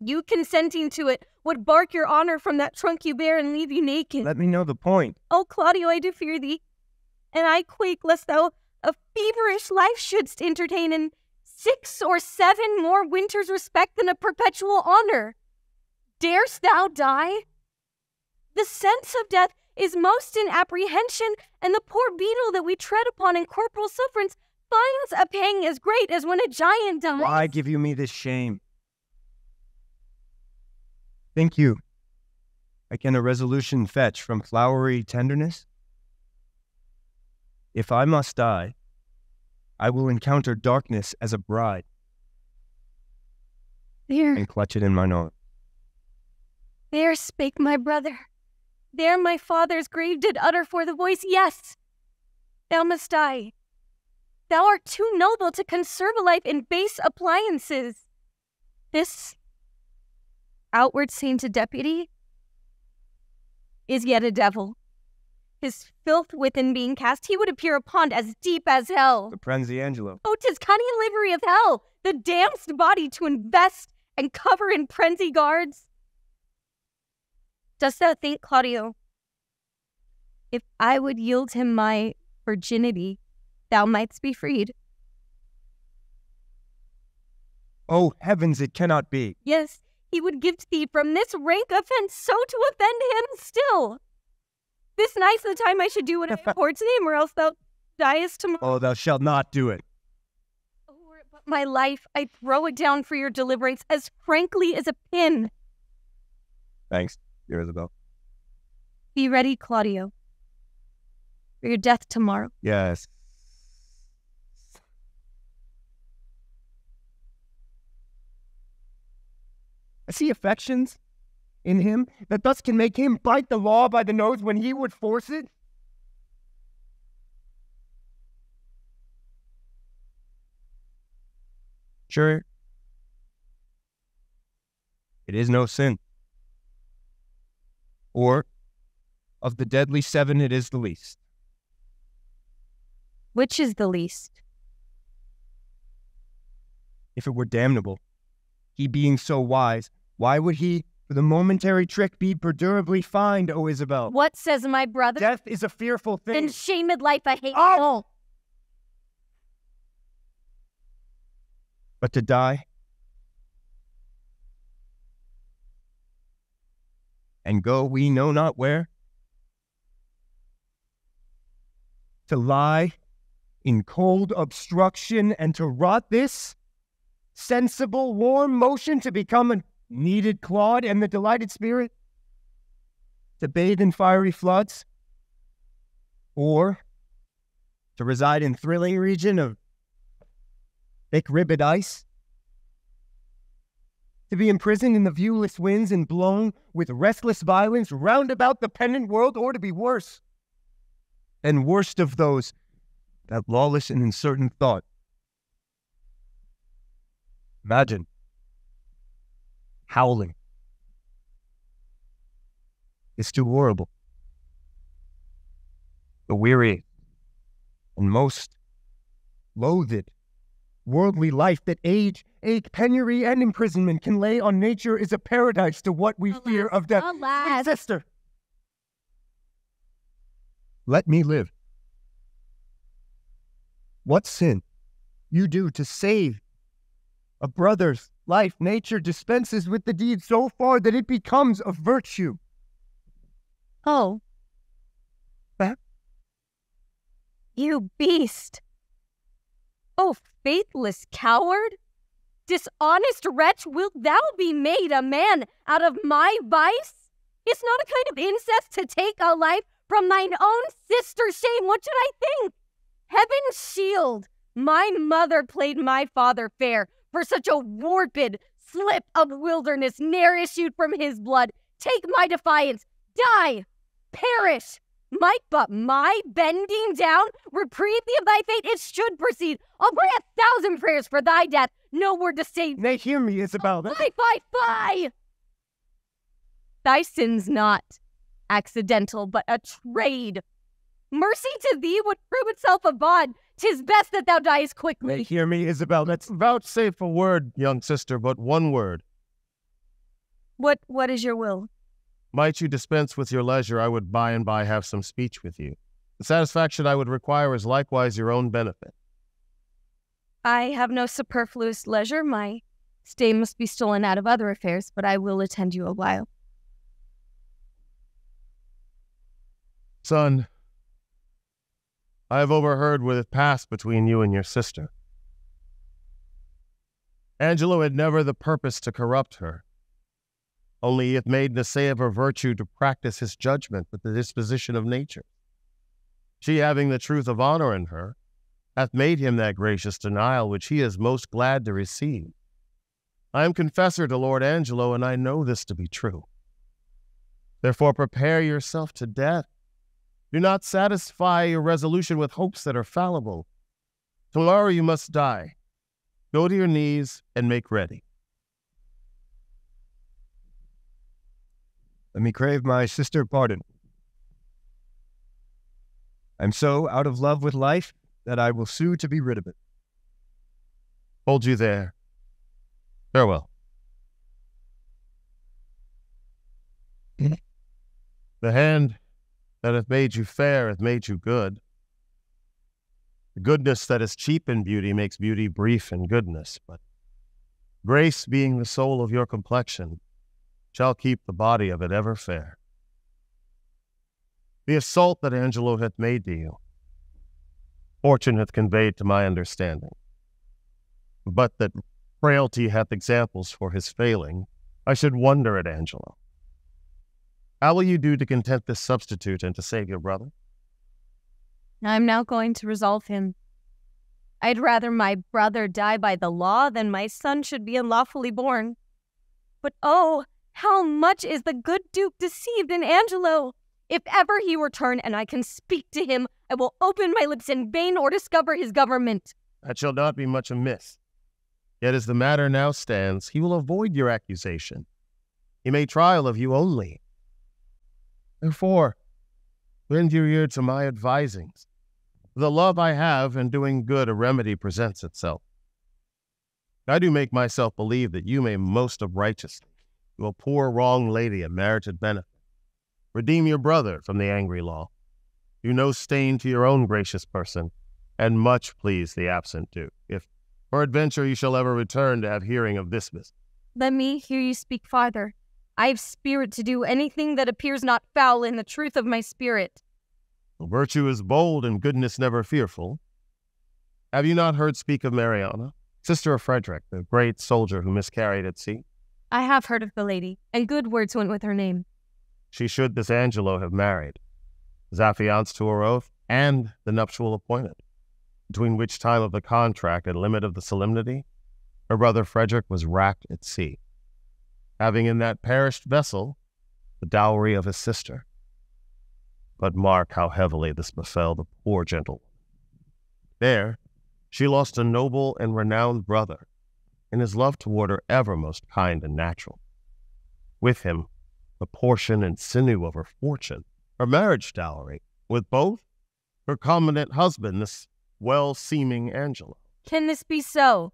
you consenting to it would bark your honor from that trunk you bear and leave you naked. Let me know the point. Oh, Claudio, I do fear thee, and I quake lest thou a feverish life shouldst entertain in six or seven more winters' respect than a perpetual honor. Darest thou die? The sense of death is most in apprehension, and the poor beetle that we tread upon in corporal sufferance finds a pang as great as when a giant dies. Why give you me this shame? Think you, I can a resolution fetch from flowery tenderness? If I must die, I will encounter darkness as a bride There, and clutch it in mine arms. there spake my brother. There my father's grave did utter for the voice, Yes, thou must die. Thou art too noble to conserve a life in base appliances. This outward sainted deputy is yet a devil. His filth within being cast, he would appear a pond as deep as hell. The Prenzi Angelo. Oh, 'tis cunning livery of hell, the damned body to invest and cover in frenzy guards. Dost thou think, Claudio, if I would yield him my virginity, thou mightst be freed? Oh, heavens, it cannot be. Yes, he would give to thee from this rank offense so to offend him still. This night's the time I should do what I accords him, or else thou diest tomorrow. Oh, thou shalt not do it. Oh, were it but my life, I'd throw it down for your deliverance as frankly as a pin. Thanks, dear Isabel. Be ready, Claudio, for your death tomorrow. Yes. I see affections in him that thus can make him bite the law by the nose when he would force it. Sure, it is no sin. Or, of the deadly seven, it is the least. Which is the least? if it were damnable. He being so wise, why would he, for the momentary trick, be perdurably fined, O Isabel? What says my brother? Death is a fearful thing. And shamed life I hate Oh! all. But to die and go we know not where? to lie in cold obstruction and to rot this sensible, warm motion to become a needed clod and the delighted spirit? To bathe in fiery floods? Or to reside in thrilling region of thick ribbed ice? To be imprisoned in the viewless winds and blown with restless violence round about the pendant world, or to be worse? And worst of those, that lawless and uncertain thought. Imagine howling. It's too horrible. The weary and most loathed worldly life that age, ache, penury, and imprisonment can lay on nature is a paradise to what we Alas, fear of death. alas. Sister, let me live. What sin you do to save a brother's life, nature dispenses with the deed so far that it becomes a virtue. Oh. Huh? You beast! Oh, faithless coward! Dishonest wretch, wilt thou be made a man out of my vice? It's not a kind of incest to take a life from thine own sister. Shame, what should I think? Heaven's shield! My mother played my father fair, for such a warped slip of wilderness ne'er issued from his blood. Take my defiance, die, perish. Might but my bending down reprieve thee of thy fate, it should proceed. I'll pray a thousand prayers for thy death. No word to say. Nay, hear me, Isabel. that- Fie, fie, fie! Thy sin's not accidental, but a trade. Mercy to thee would prove itself a bond. Tis best that thou diest quickly. hear me, Isabel. That's Vouchsafe a word, young sister, but one word. What what is your will? Might you dispense with your leisure, I would by and by have some speech with you. The satisfaction I would require is likewise your own benefit. I have no superfluous leisure. My stay must be stolen out of other affairs, but I will attend you a while. Son, I have overheard what hath passed between you and your sister. Angelo had never the purpose to corrupt her. Only hath made an essay of her virtue to practice his judgment with the disposition of nature. She, having the truth of honor in her, hath made him that gracious denial which he is most glad to receive. I am confessor to Lord Angelo, and I know this to be true. Therefore, prepare yourself to death. Do not satisfy your resolution with hopes that are fallible. Tomorrow you must die. Go to your knees and make ready. Let me crave my sister pardon. I'm so out of love with life that I will sue to be rid of it. Hold you there. Farewell. the hand that hath made you fair hath made you good. The goodness that is cheap in beauty makes beauty brief in goodness, but grace being the soul of your complexion shall keep the body of it ever fair. The assault that Angelo hath made to you, fortune hath conveyed to my understanding. But that frailty hath examples for his failing, I should wonder at Angelo. How will you do to content this substitute and to save your brother? I'm now going to resolve him. I'd rather my brother die by the law than my son should be unlawfully born. But oh, how much is the good Duke deceived in Angelo! If ever he return and I can speak to him, I will open my lips in vain or discover his government. That shall not be much amiss. Yet as the matter now stands, he will avoid your accusation. He may trial of you only. Therefore, lend your ear to my advisings. The love I have in doing good, a remedy presents itself. I do make myself believe that you may most of righteously to a poor wrong lady a merited benefit. Redeem your brother from the angry law. Do no stain to your own gracious person, and much please the absent Duke, if peradventure you shall ever return to have hearing of this business. Let me hear you speak farther. I have spirit to do anything that appears not foul in the truth of my spirit. Virtue is bold and goodness never fearful. Have you not heard speak of Mariana, sister of Frederick, the great soldier who miscarried at sea? I have heard of the lady, and good words went with her name. She should this Angelo have married, as affianced to her oath and the nuptial appointment, between which time of the contract and limit of the solemnity, her brother Frederick was racked at sea, having in that perished vessel the dowry of his sister. But mark how heavily this befell the poor gentlewoman. There she lost a noble and renowned brother, and his love toward her ever most kind and natural. With him, the portion and sinew of her fortune, her marriage dowry, with both her competent husband, this well seeming Angelo. Can this be so?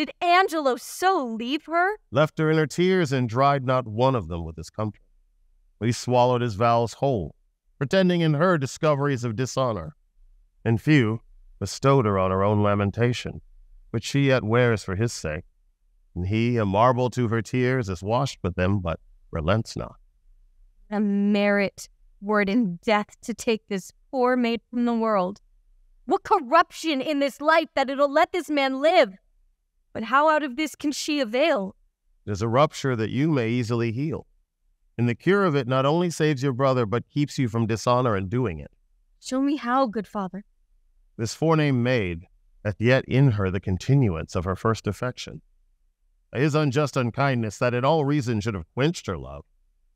Did Angelo so leave her? Left her in her tears and dried not one of them with his comfort. But he swallowed his vows whole, pretending in her discoveries of dishonor, and few bestowed her on her own lamentation, which she yet wears for his sake. And he, a marble to her tears, is washed with them, but relents not. A merit were it in death to take this poor maid from the world. What corruption in this life that it'll let this man live? But how out of this can she avail? It is a rupture that you may easily heal. And the cure of it not only saves your brother, but keeps you from dishonor in doing it. Show me how, good father. This forenamed maid hath yet in her the continuance of her first affection. His unjust unkindness, that in all reason should have quenched her love,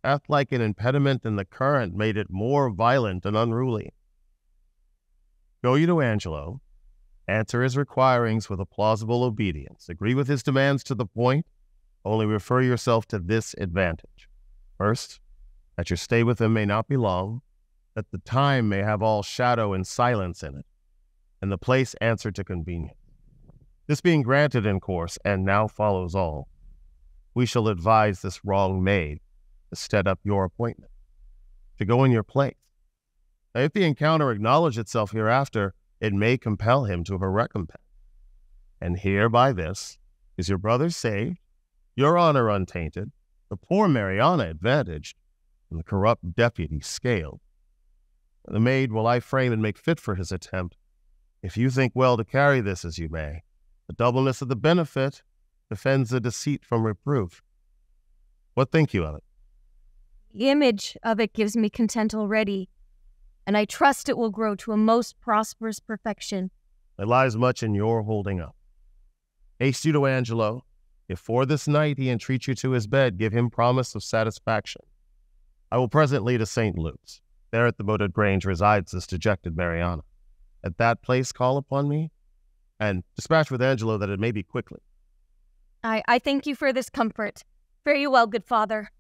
hath like an impediment in the current made it more violent and unruly. Go you to Angelo, answer his requirings with a plausible obedience, agree with his demands to the point, only refer yourself to this advantage. First, that your stay with him may not be long, that the time may have all shadow and silence in it, and the place answer to convenience. This being granted in course, and now follows all, we shall advise this wrong maid to set up your appointment, to go in your place. Now, if the encounter acknowledge itself hereafter, it may compel him to her recompense. And here by this is your brother saved, your honor untainted, the poor Mariana advantaged, and the corrupt deputy scaled. The maid will I frame and make fit for his attempt, if you think well to carry this as you may. The doubleness of the benefit defends the deceit from reproof. What think you of it? The image of it gives me content already, and I trust it will grow to a most prosperous perfection. There lies much in your holding up. Haste you to Angelo. If for this night he entreat you to his bed, give him promise of satisfaction. I will presently to St. Luke's. There at the moated grange resides this dejected Mariana. At that place call upon me, and dispatch with Angelo that it may be quickly. I, I thank you for this comfort. Fare you well, good father.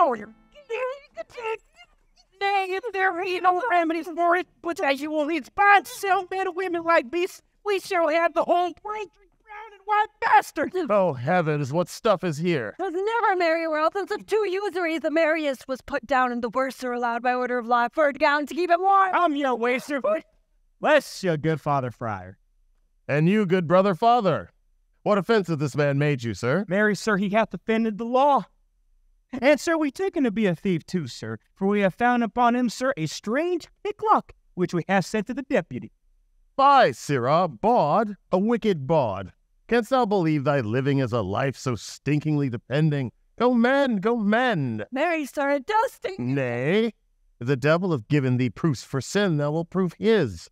You know, you're. Nay, there ain't no remedies for it, but as you will need bad sell men and women like this, we shall have the whole braintree brown and white bastard. Oh heavens, what stuff is here? Was never merry world since of two usury the merriest was put down and the worst are allowed by order of law for gown to keep it warm. I'm your waster, but bless you, good father friar. And you, good brother father. What offense hath this man made you, sir? Marry, sir, he hath offended the law. And, sir, we take him to be a thief too, sir, for we have found upon him, sir, a strange picklock, which we have sent to the deputy. By sirrah, bawd, a wicked bawd. Canst thou believe thy living is a life so stinkingly depending? Go mend, go mend. Mary started dusting. Nay, the devil have given thee proofs for sin, thou wilt prove his.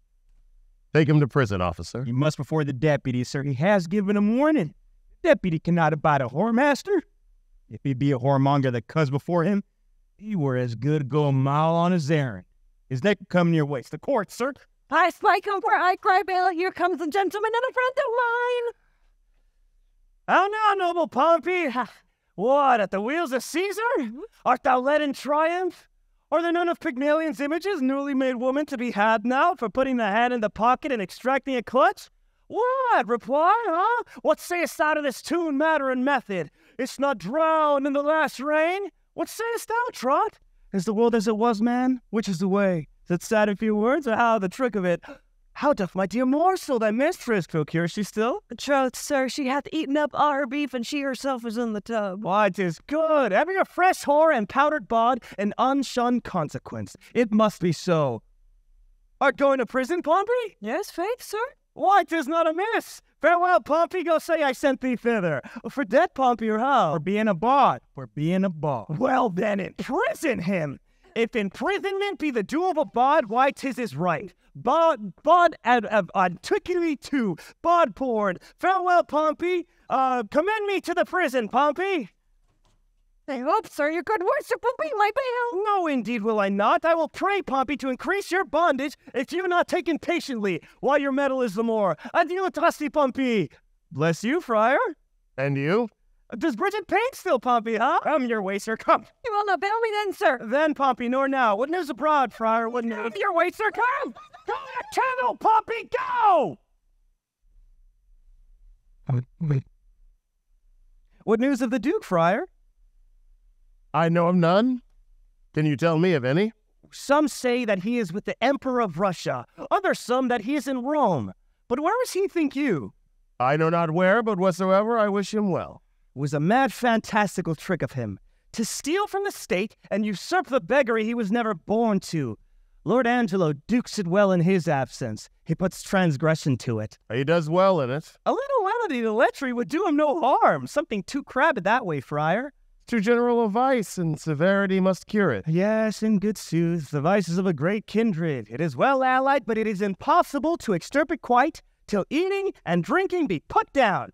Take him to prison, officer. You must before the deputy, sir. He has given him warning. The deputy cannot abide a whoremaster. If he be a whoremonger that comes before him, he were as good go a mile on his errand. His neck will come near waist. The court, sir. I spike him where I cry bail. Here comes a gentleman in a friend of mine. How now, noble Pompey? What, at the wheels of Caesar? Art thou led in triumph? Are there none of Pygmalion's images, newly made woman, to be had now for putting the hand in the pocket and extracting a clutch? What? Reply, huh? What sayest thou to this tune, matter, and method? It's not drowned in the last rain? What sayest thou, Trot? Is the world as it was, man? Which is the way? Is it sad in few words, or how the trick of it? How doth my dear morsel, thy mistress, procure she still? Troth, sir, she hath eaten up all her beef, and she herself is in the tub. Why, 'tis good, having a fresh whore and powdered bawd, an unshunned consequence. It must be so. Art going to prison, Pompey? Yes, faith, sir. Why, 'tis not amiss. Farewell, Pompey, go say I sent thee thither. For debt, Pompey, or how? For being a bawd. For being a bawd. Well, then, imprison him. If imprisonment be the due of a bawd, why, 'tis his right. Bod, bod, ad, ad, antiquity too. Bod porn. Farewell, Pompey. Uh, commend me to the prison, Pompey. I hope, sir, your good worship will be my bail. No, indeed will I not. I will pray, Pompey, to increase your bondage if you have not taken patiently while your metal is the more. Adieu, trusty Pompey. Bless you, friar. And you? Does Bridget paint still, Pompey, huh? Come your way, sir, come. You will not bail me then, sir. Then, Pompey, nor now. What news abroad, friar? What news? Your way, sir, come. Go to channel, Pompey, go! Uh, what news of the Duke, friar? I know of none. Can you tell me of any? Some say that he is with the Emperor of Russia, others some that he is in Rome. But where is he, think you? I know not where, but whatsoever, I wish him well. It was a mad, fantastical trick of him to steal from the state and usurp the beggary he was never born to. Lord Angelo dukes it well in his absence. He puts transgression to it. He does well in it. A little levity to lechery would do him no harm. Something too crabbed that way, friar. Too general a vice, and severity must cure it. Yes, in good sooth, the vices of a great kindred. It is well allied, but it is impossible to extirpate quite till eating and drinking be put down.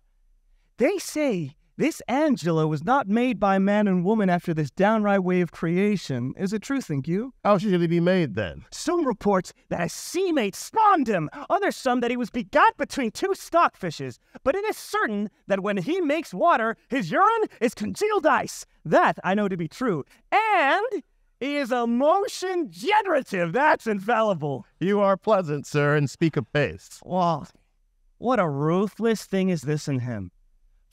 They say this Angelo was not made by man and woman after this downright way of creation. Is it true, think you? How should he be made then? Some reports that a sea mate spawned him, others some that he was begot between two stockfishes. But it is certain that when he makes water, his urine is congealed ice. That I know to be true. And he is a motion generative. That's infallible. You are pleasant, sir, and speak apace. Well, what a ruthless thing is this in him.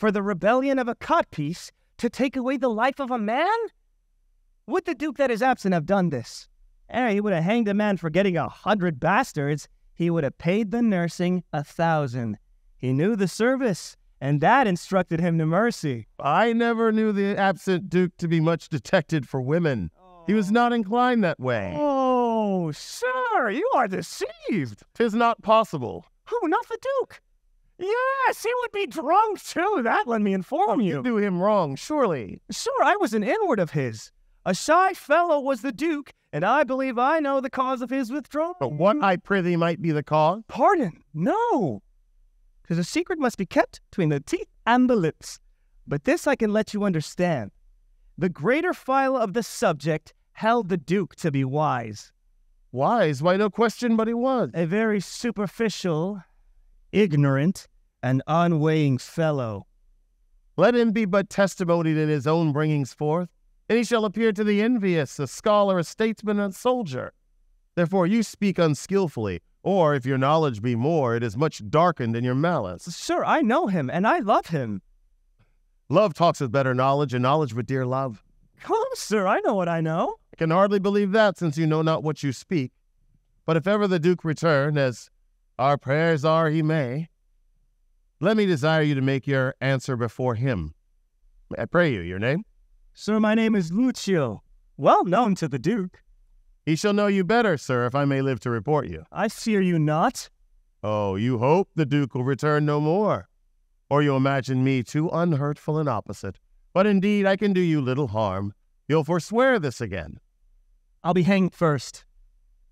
For the rebellion of a codpiece to take away the life of a man? Would the Duke that is absent have done this? Eh, he would have hanged a man for getting a hundred bastards. He would have paid the nursing a thousand. He knew the service, and that instructed him to mercy. I never knew the absent Duke to be much detected for women. He was not inclined that way. Oh, sir, you are deceived. Tis not possible. Who, not the Duke? Yes, he would be drunk too. That let me inform oh, you. You do him wrong, surely. Sure, I was an inward of his. A shy fellow was the Duke, and I believe I know the cause of his withdrawal. But what I prithee might be the cause? Pardon, no. Because a secret must be kept between the teeth and the lips. But this I can let you understand. The greater file of the subject held the Duke to be wise. Wise? Why, no question but he was. A very superficial, ignorant, and unweighing fellow. Let him be but testimonied in his own bringings forth, and he shall appear to the envious, a scholar, a statesman, a soldier. Therefore you speak unskilfully, or if your knowledge be more, it is much darkened in your malice. Sir, I know him, and I love him. Love talks with better knowledge, and knowledge with dear love. Come, sir, I know what I know. I can hardly believe that, since you know not what you speak. But if ever the Duke return, as our prayers are he may, let me desire you to make your answer before him. I pray you, your name? Sir, my name is Lucio, well known to the Duke. He shall know you better, sir, if I may live to report you. I fear you not. Oh, you hope the Duke will return no more. Or you imagine me too unhurtful and opposite. But indeed, I can do you little harm. You'll forswear this again. I'll be hanged first.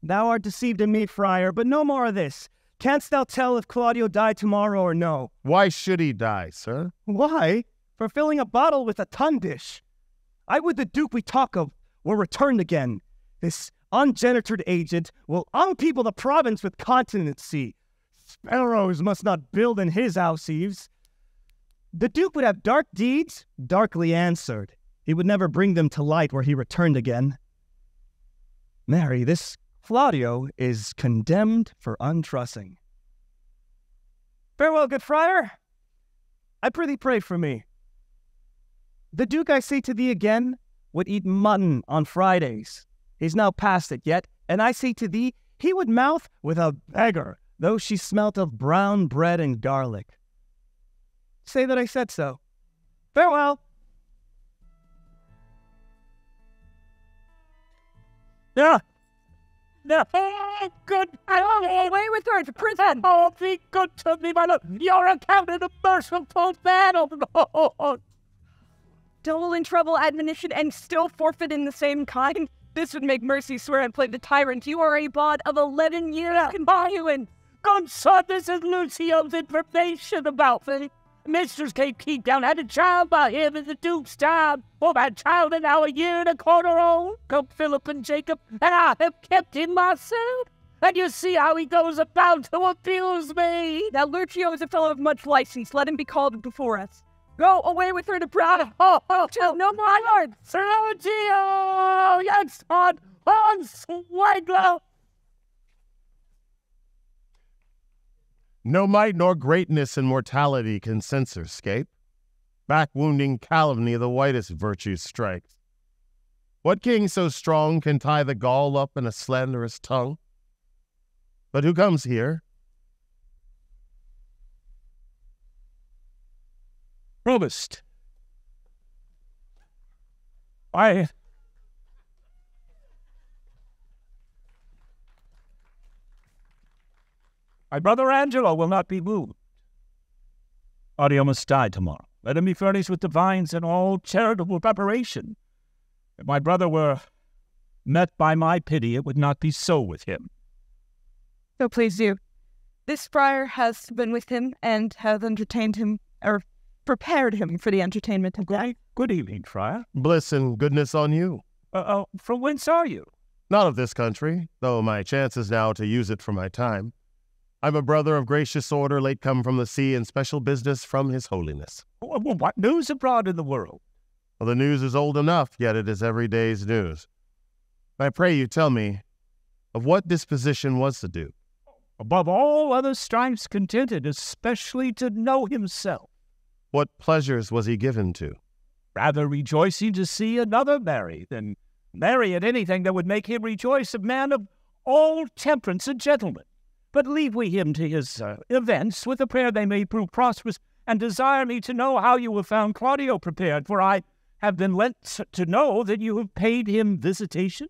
Thou art deceived in me, friar, but no more of this. Canst thou tell if Claudio died tomorrow or no? Why should he die, sir? Why? For filling a bottle with a tun dish. I would the Duke we talk of were returned again. This ungenerated agent will unpeople the province with continency. Sparrows must not build in his house eaves. The Duke would have dark deeds darkly answered. He would never bring them to light where he returned again. Mary, this Claudio is condemned for untrussing. Farewell, good friar. I prithee pray for me. The Duke, I say to thee again, would eat mutton on Fridays. He's now past it yet, and I say to thee, he would mouth with a beggar, though she smelt of brown bread and garlic. Say that I said so. Farewell. Yeah. No. Oh, good. Oh, Away with her to prison! oh, be good to me, my love. You're accounted a merciful man, oh. Double in trouble admonition and still forfeit in the same kind? This would make Mercy swear and play the tyrant. You are a bond of 11 years continuance. Good son, this is Lucio's information about me. Mistress Kate Keepdown had a child by him in the Duke's time. Oh, that child is now a year and a quarter old. Come Philip and Jacob, and I have kept him myself. And you see how he goes about to abuse me. Now, Lucio is a fellow of much license. Let him be called before us. Go away with her to Prada. Oh, oh, No, no, my lord. Sergio! Yes, on, on, Swaglow! No might nor greatness and mortality can censor scape. Back wounding calumny the whitest virtue strikes. What king so strong can tie the gall up in a slanderous tongue? But who comes here? Provost. I. My brother Angelo will not be moved. Claudio must die tomorrow. Let him be furnished with divines and all charitable preparation. If my brother were met by my pity, it would not be so with him. So please do. This friar has been with him and has entertained him, or prepared him for the entertainment of death. Good evening, Friar. Bliss and goodness on you. Uh, uh, from whence are you? Not of this country, though my chance is now to use it for my time. I'm a brother of gracious order, late come from the sea, in special business from his holiness. Wh- wh- What news abroad in the world? Well, the news is old enough, yet it is every day's news. I pray you tell me, of what disposition was the Duke? above all other strifes contented, especially to know himself, What pleasures was he given to? rather rejoicing to see another marry than marry at anything that would make him rejoice, a man of all temperance and gentleman. But leave we him to his uh, events, with a prayer they may prove prosperous, and desire me to know how you have found Claudio prepared, for I have been lent to know that you have paid him visitation.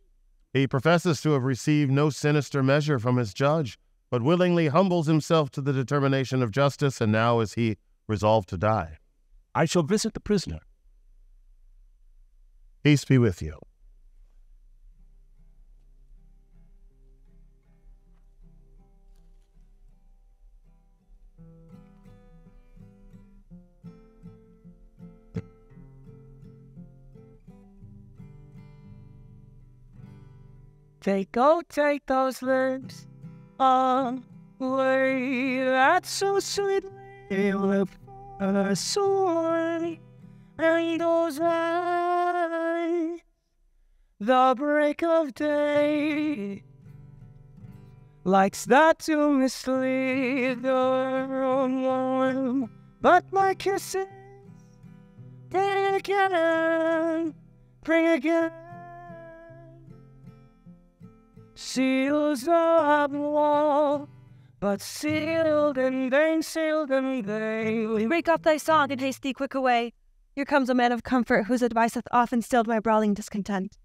He professes to have received no sinister measure from his judge, but willingly humbles himself to the determination of justice, and now is he resolved to die. I shall visit the prisoner. Peace be with you. Take, oh, take those lips on way that so sweetly will pass away. And those eyes, the break of day, likes that to mislead the one. But my kisses, bring again, bring again. Seals of wall, but sealed in vain, sealed in vain. Break up thy song and haste thee quick away. Here comes a man of comfort whose advice hath often stilled my brawling discontent.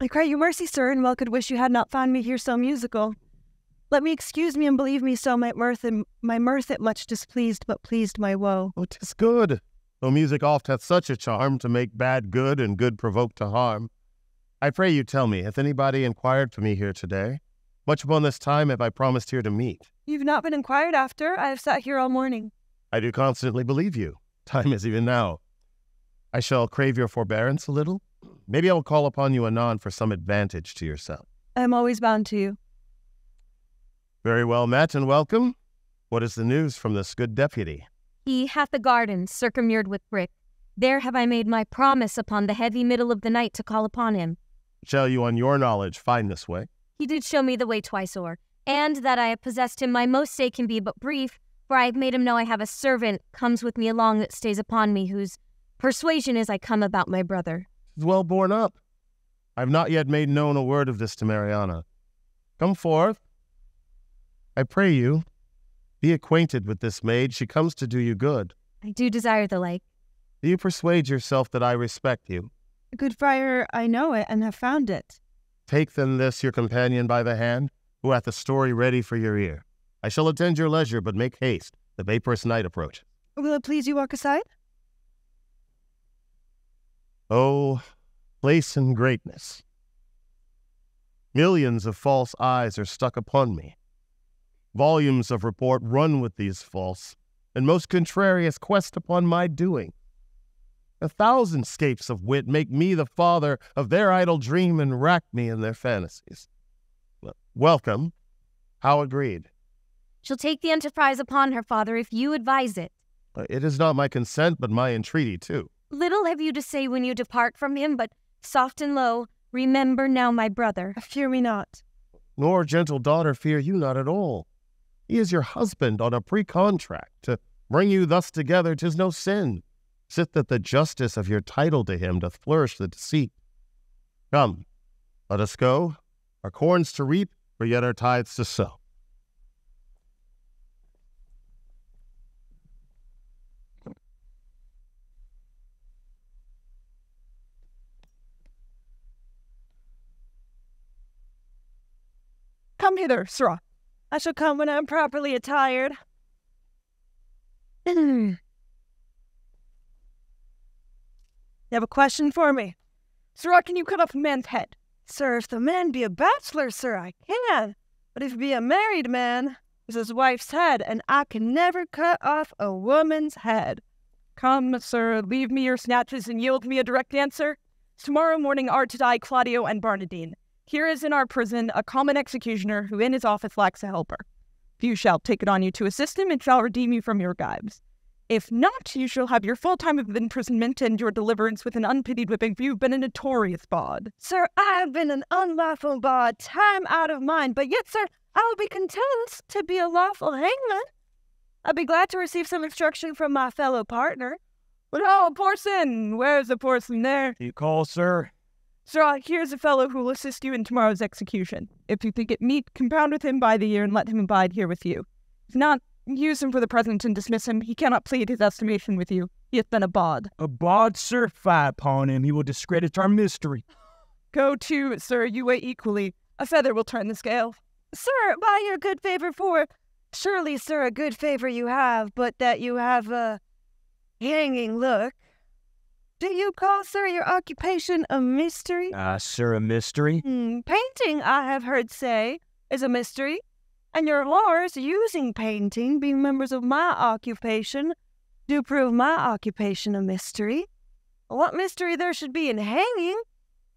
I cry you mercy, sir, and well could wish you had not found me here so musical. Let me excuse me and believe me so my mirth and my mirth it much displeased, but pleased my woe. Oh, 'tis good, though music oft hath such a charm to make bad good and good provoke to harm. I pray you tell me, hath anybody inquired for me here today? Much upon this time have I promised here to meet. You've not been inquired after. I have sat here all morning. I do constantly believe you. Time is even now. I shall crave your forbearance a little. Maybe I will call upon you anon for some advantage to yourself. I am always bound to you. Very well met and welcome. What is the news from this good deputy? He hath a garden circummured with brick. There have I made my promise upon the heavy middle of the night to call upon him. Shall you on your knowledge find this way? He did show me the way twice o'er, and that I have possessed him my most stay can be but brief, for I have made him know I have a servant comes with me along that stays upon me, whose persuasion is I come about my brother. Well borne up. I have not yet made known a word of this to Mariana. Come forth. I pray you, be acquainted with this maid. She comes to do you good. I do desire the like. Do you persuade yourself that I respect you? Good friar, I know it and have found it. Take then this your companion by the hand, who hath a story ready for your ear. I shall attend your leisure, but make haste. The vaporous night approach. Will it please you walk aside? Oh, place and greatness. Millions of false eyes are stuck upon me. Volumes of report run with these false and most contrarious quest upon my doing. A thousand scapes of wit make me the father of their idle dream and rack me in their fantasies. Welcome. How agreed? She'll take the enterprise upon her, father, if you advise it. Uh, It is not my consent, but my entreaty too. Little have you to say when you depart from him, but soft and low, remember now my brother. Fear me not. Nor, gentle daughter, fear you not at all. He is your husband on a pre-contract. To bring you thus together, 'tis no sin. Sit that the justice of your title to him doth flourish the deceit. Come, let us go. Our corns to reap, for yet our tithes to sow. Come hither, Sirrah. I shall come when I am properly attired. you have a question for me? Sirrah, can you cut off a man's head? Sir, if the man be a bachelor, sir, I can. But if he be a married man, it's his wife's head, and I can never cut off a woman's head. Come, sir, leave me your snatches and yield me a direct answer. Tomorrow morning are to die Claudio and Barnardine. Here is in our prison a common executioner who in his office lacks a helper. You shall take it on you to assist him and shall redeem you from your gibes. If not, you shall have your full time of imprisonment and your deliverance with an unpitied whipping, for you've been a notorious bawd. Sir, I have been an unlawful bawd time out of mind, but yet, sir, I will be content to be a lawful hangman. I'd be glad to receive some instruction from my fellow partner. But oh, Abhorson! Where's the Abhorson there? You call, sir? Sir, uh, here's a fellow who will assist you in tomorrow's execution. If you think it meet, compound with him by the year and let him abide here with you. If not, use him for the present and dismiss him. He cannot plead his estimation with you. He hath been a bawd. A bawd, sir, fie upon him. He will discredit our mystery. Go to, sir, you weigh equally. A feather will turn the scale. Sir, by your good favor for... Surely, sir, a good favor you have, but that you have a hanging look. Do you call, sir, your occupation a mystery? Ah, sir, a mystery? Hmm, painting, I have heard say, is a mystery. And your lawyers using painting, being members of my occupation, do prove my occupation a mystery. What mystery there should be in hanging?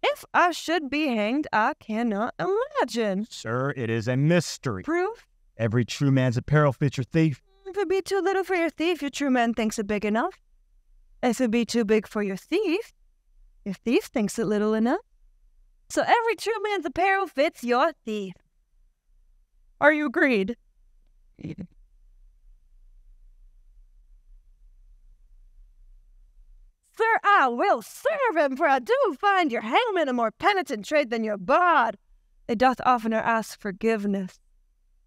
If I should be hanged, I cannot imagine. Sir, it is a mystery. Proof? Every true man's apparel fits your thief. If it be too little for your thief, your true man thinks it big enough. If it be too big for your thief, your thief thinks it little enough. So every true man's apparel fits your thief. Are you agreed? Sir, I will serve him, for I do find your hangman a more penitent trade than your bard. It doth oftener ask forgiveness.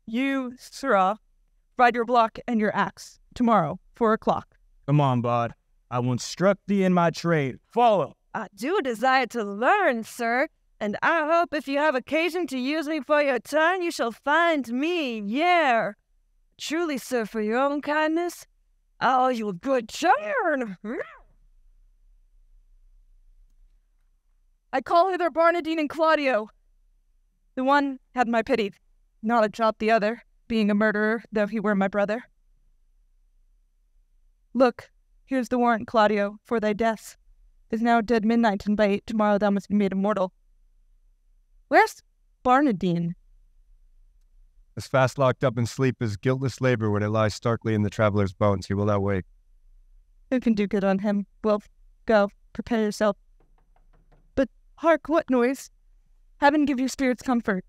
You, sirrah, ride your block and your axe tomorrow, four o'clock. Come on, bawd. I will instruct thee in my trade. Follow. I do desire to learn, sir, and I hope if you have occasion to use me for your turn, you shall find me, yea. Truly, sir, for your own kindness, I owe you a good turn. I call hither Barnardine and Claudio. The one had my pity, not a jot the other, being a murderer, though he were my brother. Look, here's the warrant, Claudio, for thy death. Is now dead midnight, and by eight tomorrow thou must be made immortal. Where's Barnardine? As fast locked up in sleep as guiltless labor when it lies starkly in the traveler's bones. He will not wake. Who can do good on him? Well, go. Prepare yourself. But hark, what noise? Heaven give your spirits comfort.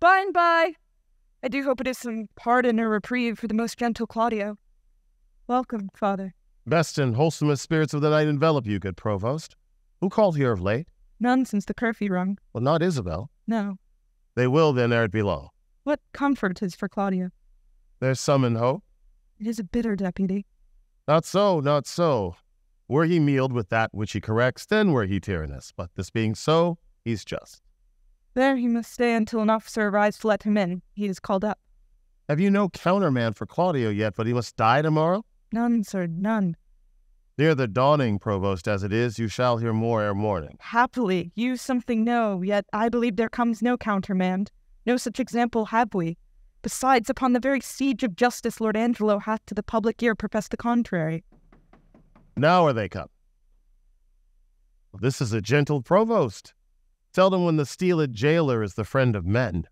By and by. I do hope it is some pardon or reprieve for the most gentle Claudio. Welcome, Father. Best and wholesomest spirits of the night envelop you, good provost. Who called here of late? None since the curfew rung. Well, not Isabel. No. They will then ere it be low. What comfort is for Claudio? There's some in hope. It is a bitter deputy. Not so, not so. Were he mealed with that which he corrects, then were he tyrannous. But this being so, he's just. There he must stay until an officer arrives to let him in. He is called up. Have you no counterman for Claudio yet, but he must die tomorrow? None, sir, none. Near the dawning, provost, as it is, you shall hear more ere morning. Happily, you something know, yet I believe there comes no countermand. No such example have we. Besides, upon the very siege of justice, Lord Angelo hath to the public ear professed the contrary. Now are they come. This is a gentle provost. Tell them when the steeled jailer is the friend of men.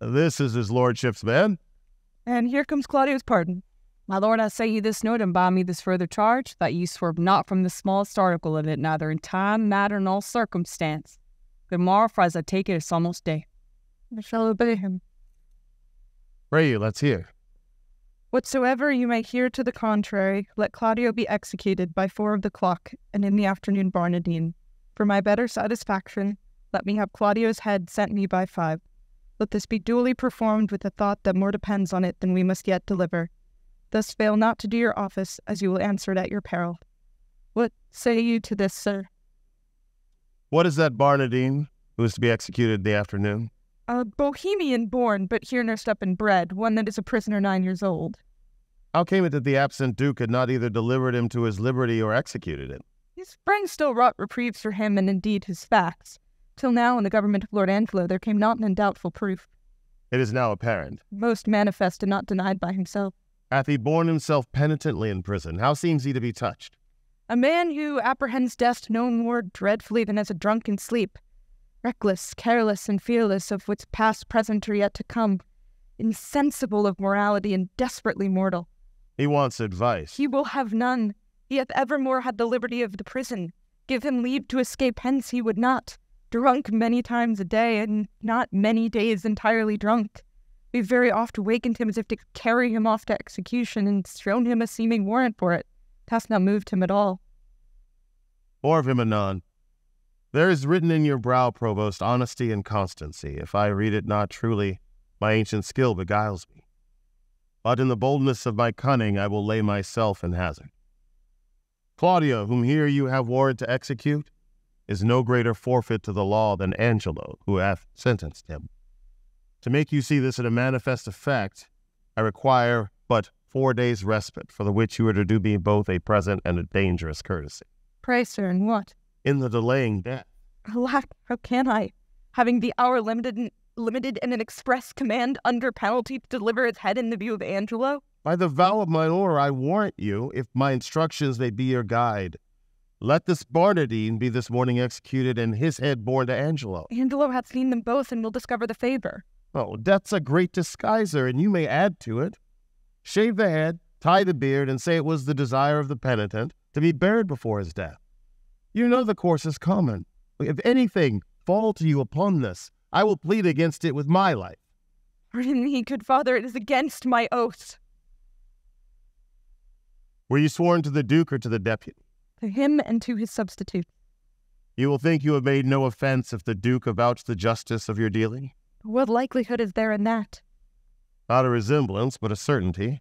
This is his lordship's man. And here comes Claudio's pardon. My lord, I say you this note and by me this further charge, that ye swerve not from the smallest article of it, neither in time, matter, nor circumstance. Good morrow, for as I take it, it's almost day. I shall obey him. Pray you, let's hear. Whatsoever you may hear to the contrary, let Claudio be executed by four of the clock, and in the afternoon Barnardine. For my better satisfaction, let me have Claudio's head sent me by five. Let this be duly performed with the thought that more depends on it than we must yet deliver. Thus fail not to do your office, as you will answer it at your peril. What say you to this, sir? What is that Barnardine who is to be executed the afternoon? A Bohemian born, but here nursed up and bred, one that is a prisoner nine years old. How came it that the absent duke had not either delivered him to his liberty or executed him? His friends still wrought reprieves for him, and indeed his facts. Till now, in the government of Lord Angelo, there came not an doubtful proof. It is now apparent. Most manifest and not denied by himself. Hath he borne himself penitently in prison? How seems he to be touched? A man who apprehends death no more dreadfully than as a drunken sleep. Reckless, careless, and fearless of what's past, present, or yet to come. Insensible of morality and desperately mortal. He wants advice. He will have none. He hath evermore had the liberty of the prison. Give him leave to escape hence he would not. Drunk many times a day, and not many days entirely drunk. We've very oft wakened him as if to carry him off to execution, and shown him a seeming warrant for it. Hast not moved him at all. More of him anon. There is written in your brow, provost, honesty and constancy. If I read it not truly, my ancient skill beguiles me. But in the boldness of my cunning, I will lay myself in hazard. Claudio, whom here you have warrant to execute, is no greater forfeit to the law than Angelo, who hath sentenced him. To make you see this in a manifest effect, I require but four days' respite, for the which you are to do me both a present and a dangerous courtesy. Pray, sir, in what? In the delaying death. Alack, how can I? Having the hour limited in, limited in an express command under penalty to deliver his head in the view of Angelo? By the vow of my order, I warrant you, if my instructions may be your guide, let this Barnardine be this morning executed and his head borne to Angelo. Angelo hath seen them both and will discover the favor. Oh, death's a great disguiser, and you may add to it. Shave the head, tie the beard, and say it was the desire of the penitent to be buried before his death. You know the course is common. If anything fall to you upon this, I will plead against it with my life. Pardon me, good father, it is against my oath. Were you sworn to the Duke or to the deputy? To him and to his substitute. You will think you have made no offense if the Duke avouch the justice of your dealing? What likelihood is there in that? Not a resemblance, but a certainty.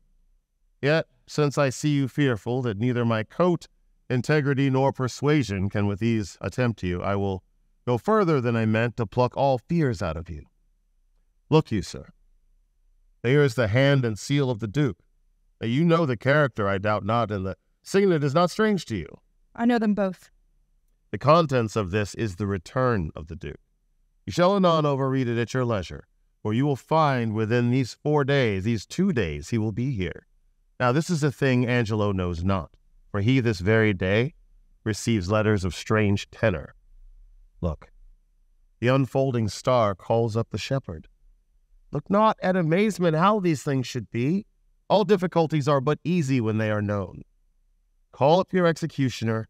Yet, since I see you fearful that neither my coat, integrity, nor persuasion can with ease attempt you, I will go further than I meant to pluck all fears out of you. Look you, sir. Here is the hand and seal of the Duke. Now, you know the character, I doubt not, and the signet is not strange to you. I know them both. The contents of this is the return of the Duke. You shall mm-hmm. anon overread it at your leisure, for you will find within these four days, these two days, he will be here. Now, this is a thing Angelo knows not, for he this very day receives letters of strange tenor. Look, The unfolding star calls up the shepherd. Look not at amazement how these things should be. All difficulties are but easy when they are known. Call up your executioner,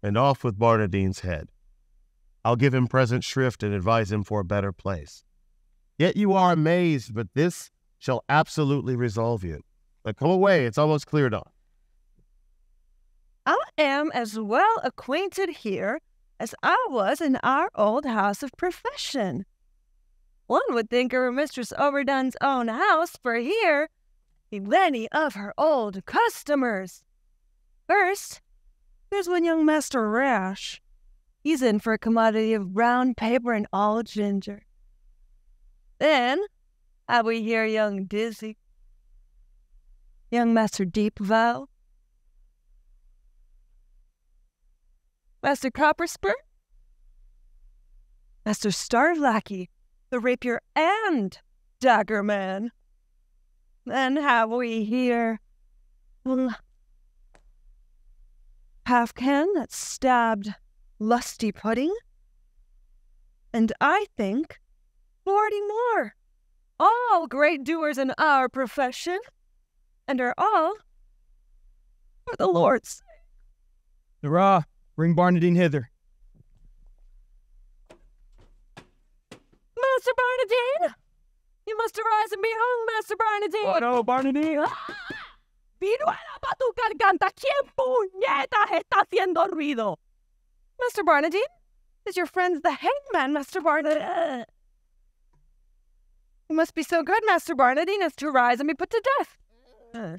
and off with Barnardine's head. I'll give him present shrift and advise him for a better place. Yet you are amazed, but this shall absolutely resolve you. But come away, it's almost cleared on. I am as well acquainted here as I was in our old house of profession. One would think her Mistress Overdone's own house, for here be many of her old customers. First, there's one young Master Rash. He's in for a commodity of brown paper and all ginger. Then, have we here young Dizzy, young Master Deepvow, Master Copperspur, Master Starlackey, the rapier and dagger man. Then have we here mm, Halfcan that stabbed Lusty Pudding, and I think forty more, all great doers in our profession, and are all for the Lord's. Hurrah! Bring Barnardine hither. Master Barnardine! You must arise and be hung, Master Barnardine! What oh, Barnardine? Ah! ¡Viruela pa' tu garganta! ¿Quién puñetas está haciendo ruido? Master Barnardine? Is your friend the hangman, Master Barnardine? Uh? You must be so good, Master Barnardine, as to rise and be put to death. Uh,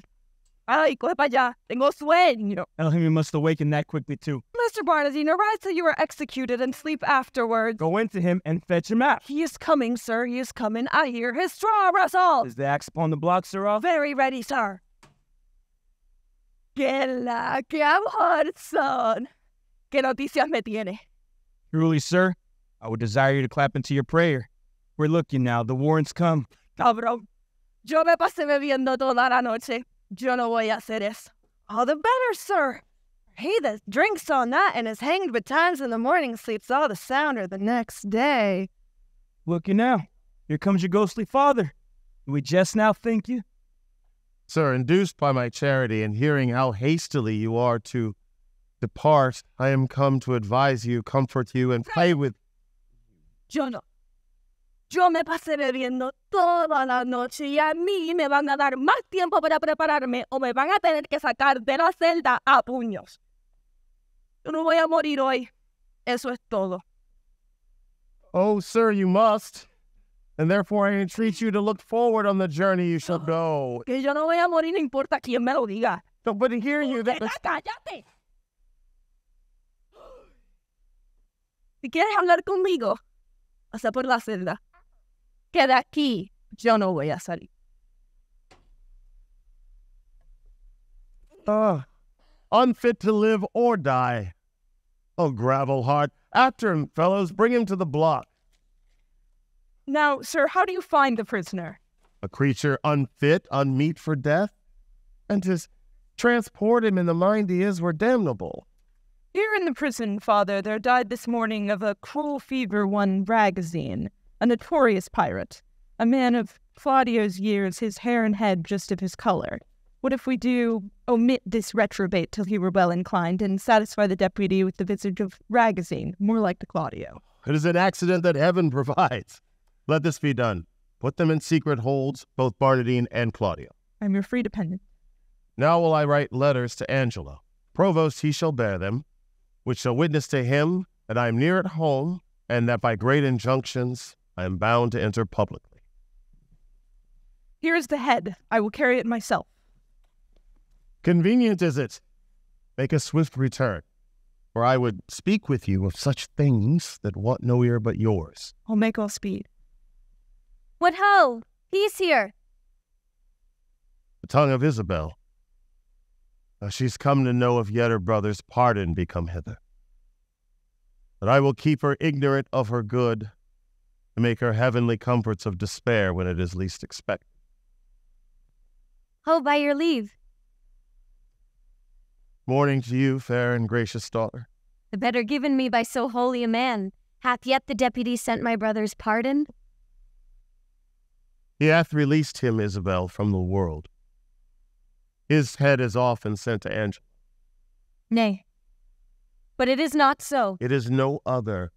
ay, coge pa' allá. Tengo sueño. Him he must awaken that quickly too. Master Barnardine, arise till you are executed and sleep afterwards. Go into him and fetch him out. He is coming, sir. He is coming. I hear his straw rustle. Is the axe upon the block, sirrah? Very ready, sir. ¡Qué la, qué amor son! ¿Qué noticias me tiene? Truly, sir, I would desire you to clap into your prayer. We're looking now. The warrants come. Cabrón, yo me pasé bebiendo toda la noche. Yo no voy a hacer eso. All the better, sir. He that drinks all night and is hanged betimes in the morning sleeps all the sounder the next day. Looking now. Here comes your ghostly father. We just now think you? Sir, induced by my charity and hearing how hastily you are to depart, I am come to advise you, comfort you, and pray with. Yo no. Yo me pasé bebiendo toda la noche y a mí me van a dar más tiempo para prepararme o me van a tener que sacar de la celda a puños. Yo no voy a morir hoy. Eso es todo. Oh, sir, you must. And therefore I entreat you to look forward on the journey you shall go. Que yo no voy a morir, no importa quién me lo diga. No, but hear you, that, ¡Cállate! Si quieres hablar conmigo, pasa por la celda. Que de aquí yo no voy a salir. Ah, unfit to live or die. Oh, gravel heart, after him, fellows, bring him to the block. Now, sir, how do you find the prisoner? A creature unfit, unmeet for death, and to transport him in the mind he is were damnable. Here in the prison, father, there died this morning of a cruel fever one Ragozine, a notorious pirate, a man of Claudio's years, his hair and head just of his color. What if we do omit this retrobate till he were well inclined and satisfy the deputy with the visage of Ragozine, more like to Claudio? It is an accident that heaven provides. Let this be done. Put them in secret holds, both Barnardine and Claudio. I'm your free dependent. Now will I write letters to Angelo. Provost he shall bear them, which shall witness to him that I am near at home, and that by great injunctions I am bound to enter publicly. Here is the head. I will carry it myself. Convenient is it. Make a swift return, for I would speak with you of such things that want no ear but yours. I'll make all speed. What ho! He's here. The tongue of Isabel. Now she's come to know if yet her brother's pardon be come hither. But I will keep her ignorant of her good, and make her heavenly comforts of despair when it is least expected. Oh, by your leave. Morning to you, fair and gracious daughter. The better given me by so holy a man. Hath yet the deputy sent my brother's pardon? He hath released him, Isabel, from the world. His head is off and sent to Angelo. Nay. But it is not so. It is no other.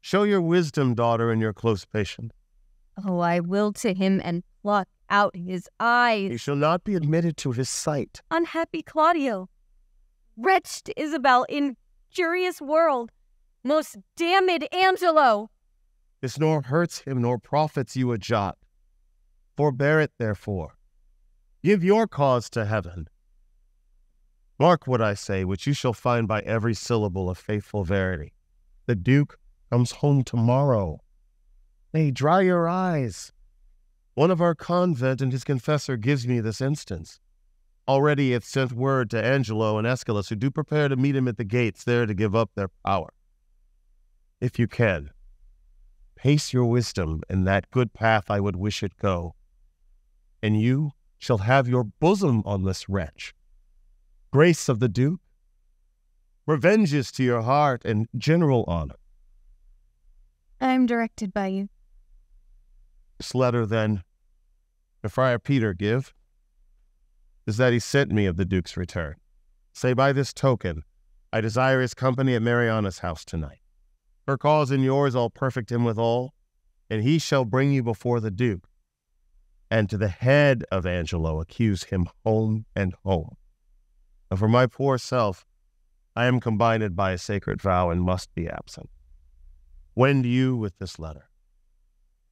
Show your wisdom, daughter, in your close patience. Oh, I will to him and pluck out his eyes. He shall not be admitted to his sight. Unhappy Claudio. Wretched Isabel, injurious world. Most damned Angelo. This nor hurts him nor profits you a jot. Forbear it, therefore. Give your cause to heaven. Mark what I say, which you shall find by every syllable of faithful verity. The Duke comes home tomorrow. Nay, dry your eyes. One of our convent and his confessor gives me this instance. Already it sent word to Angelo and Escalus, who do prepare to meet him at the gates, there to give up their power. If you can, pace your wisdom in that good path I would wish it go, and you shall have your bosom on this wretch. Grace of the Duke, revenges to your heart, and general honor. I am directed by you. This letter, then, to Friar Peter give, is that he sent me of the Duke's return. Say by this token, I desire his company at Mariana's house tonight. Her cause and yours all perfect him withal, and he shall bring you before the Duke, and to the head of Angelo accuse him home and home. And for my poor self, I am combined by a sacred vow and must be absent. Wend you with this letter.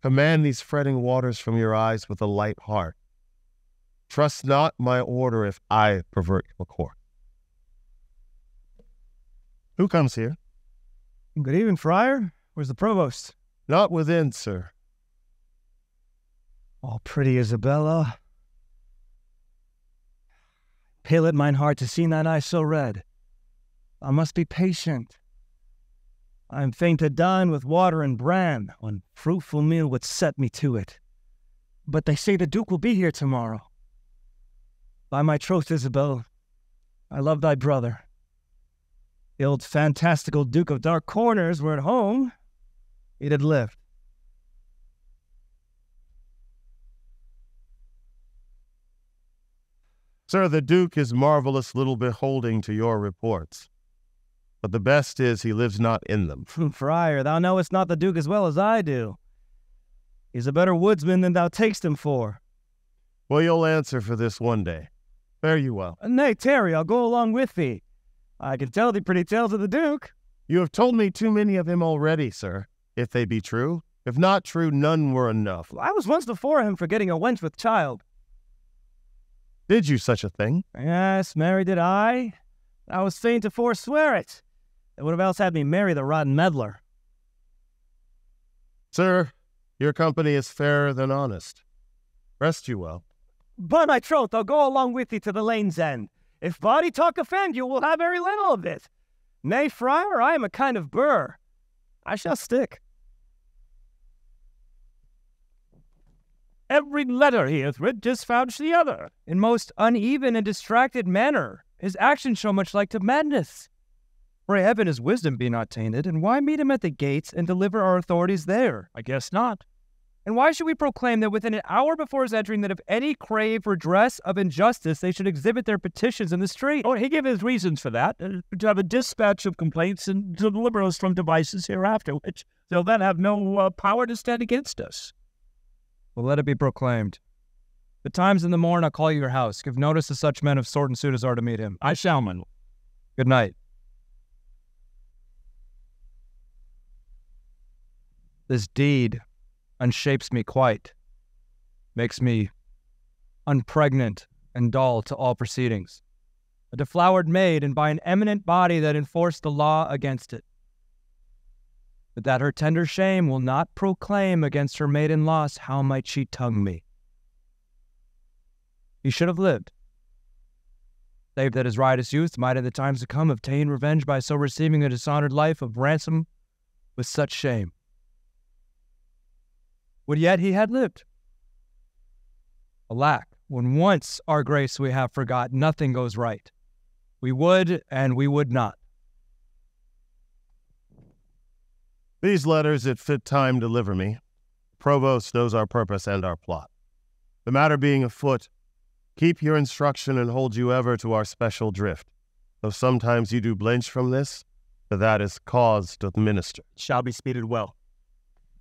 Command these fretting waters from your eyes with a light heart. Trust not my order if I pervert your course. Who comes here? Good evening, Friar. Where's the provost? Not within, sir. All pretty Isabella. Pale at mine heart to see thine eyes so red. I must be patient. I am fain to dine with water and bran, when fruitful meal would set me to it. But they say the Duke will be here tomorrow. By my troth, Isabel, I love thy brother. The old fantastical Duke of Dark Corners were at home, he'd had lived. Sir, the Duke is marvelous little beholding to your reports. But the best is he lives not in them. Friar, thou knowest not the Duke as well as I do. He's a better woodsman than thou takest him for. Well, you'll answer for this one day. Fare you well. Uh, nay, Terry, I'll go along with thee. I can tell thee pretty tales of the Duke. You have told me too many of him already, sir, if they be true. If not true, none were enough. I was once before him for getting a wench with child. Did you such a thing? Yes, marry did I. I was fain to forswear it. They would have else had me marry the rotten meddler. Sir, your company is fairer than honest. Rest you well. By my troth, I'll go along with thee to the lane's end. If body talk offend you, we'll have very little of it. Nay, friar, I am a kind of burr. I shall stick. Every letter he hath writ disvouch the other. In most uneven and distracted manner, his actions show much like to madness. Pray heaven his wisdom be not tainted, and why meet him at the gates and deliver our authorities there? I guess not. And why should we proclaim that within an hour before his entering that if any crave redress of injustice, they should exhibit their petitions in the street? Oh, he gave his reasons for that, uh, to have a dispatch of complaints and to deliver us from devices hereafter, which they'll then have no uh, power to stand against us. Well, let it be proclaimed. The times in the morn I'll call you your house. Give notice to such men of sword and suit as are to meet him. I shall, man. Good night. This deed unshapes me quite, makes me unpregnant and dull to all proceedings. A deflowered maid, and by an eminent body that enforced the law against it. But that her tender shame will not proclaim against her maiden loss, how might she tongue me? He should have lived, save that his riotous youth might in the times to come obtain revenge by so receiving a dishonored life of ransom with such shame would yet he had lived. Alack, when once our grace we have forgot, nothing goes right. We would and we would not. These letters at fit time deliver me. Provost knows our purpose and our plot. The matter being afoot, keep your instruction and hold you ever to our special drift. Though sometimes you do blench from this, for that is cause doth minister. Shall be speeded well.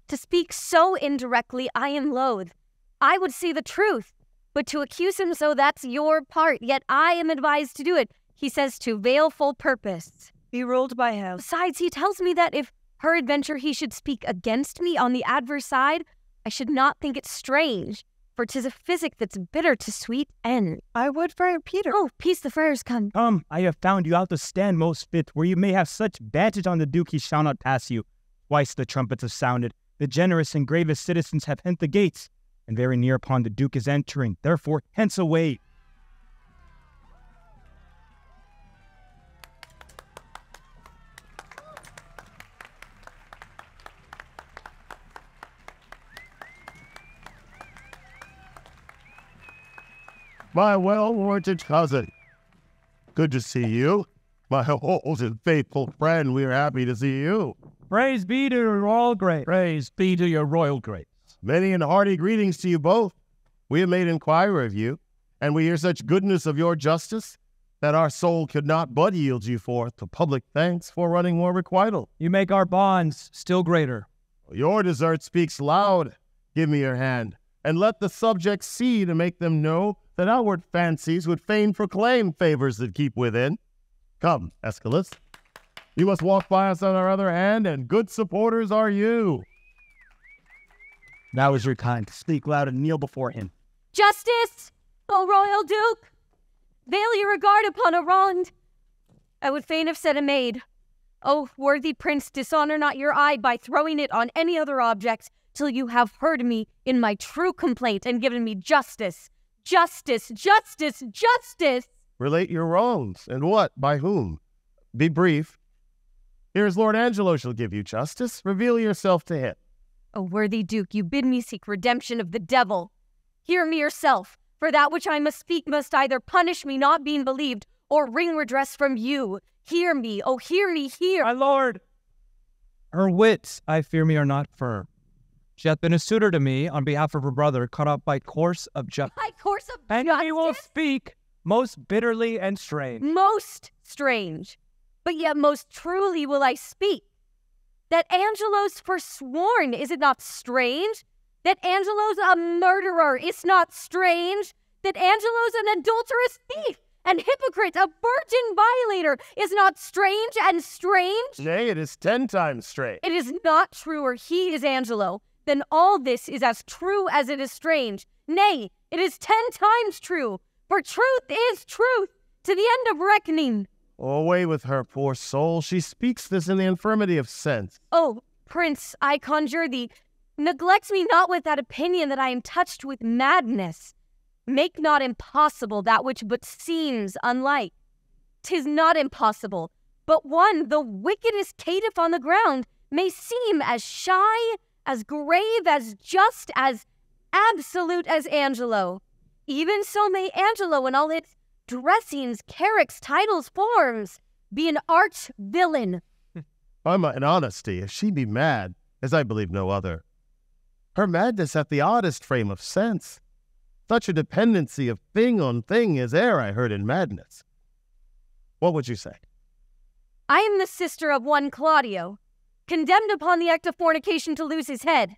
To speak so indirectly, I am loath. I would see the truth, but to accuse him so, that's your part. Yet I am advised to do it. He says to veil full purpose. Be ruled by him. Besides, he tells me that if peradventure he should speak against me on the adverse side, I should not think it strange, for 'tis a physic that's bitter to sweet end. I would, Friar Peter. Oh, peace the friars come. Come, I have found you out to stand most fit, where you may have such vantage on the Duke he shall not pass you. Twice the trumpets have sounded, the generous and gravest citizens have hent the gates, and very near upon the Duke is entering. Therefore, hence away. My well warranted cousin. Good to see you. My old and faithful friend, we're happy to see you. Praise be to your all great. Praise be to your royal grace. Many and hearty greetings to you both. We have made inquiry of you, and we hear such goodness of your justice that our soul could not but yield you forth to public thanks for running more requital. You make our bonds still greater. Your desert speaks loud. Give me your hand, and let the subjects see to make them know that outward fancies would fain proclaim favors that keep within. Come, Escalus. You must walk by us on our other hand, and good supporters are you. Now is your time to speak loud and kneel before him. Justice, O royal duke, veil your regard upon a wronged. I would fain have said a maid. O worthy prince, dishonor not your eye by throwing it on any other object till you have heard me in my true complaint and given me justice. Justice, justice, justice! Relate your wrongs, and what, by whom? Be brief. Here is Lord Angelo shall give you justice. Reveal yourself to him. O worthy duke, you bid me seek redemption of the devil. Hear me yourself, for that which I must speak must either punish me not being believed or wring redress from you. Hear me, oh, hear me, hear. My lord, her wits, I fear me, are not firm. She hath been a suitor to me on behalf of her brother, caught up by course of justice. By course of And justice? he will speak most bitterly and strange. most strange, but yet most truly will I speak. That Angelo's forsworn, is it not strange? That Angelo's a murderer, is not strange? That Angelo's an adulterous thief and hypocrite, a virgin violator, is not strange and strange? Nay, it is ten times strange. It is not true, or he is Angelo. Then all this is as true as it is strange. Nay, it is ten times true, for truth is truth, to the end of reckoning. Away with her, poor soul. She speaks this in the infirmity of sense. Oh, Prince, I conjure thee, neglect me not with that opinion that I am touched with madness. Make not impossible that which but seems unlike. Tis not impossible, but one, the wickedest caitiff on the ground, may seem as shy, as grave, as just, as absolute as Angelo. Even so may Angelo in all its dressings, characters, titles, forms, be an arch villain. By mine honesty, if she be mad, as I believe no other, her madness hath the oddest frame of sense. Such a dependency of thing on thing as e'er I heard in madness. What would you say? I am the sister of one Claudio, condemned upon the act of fornication to lose his head,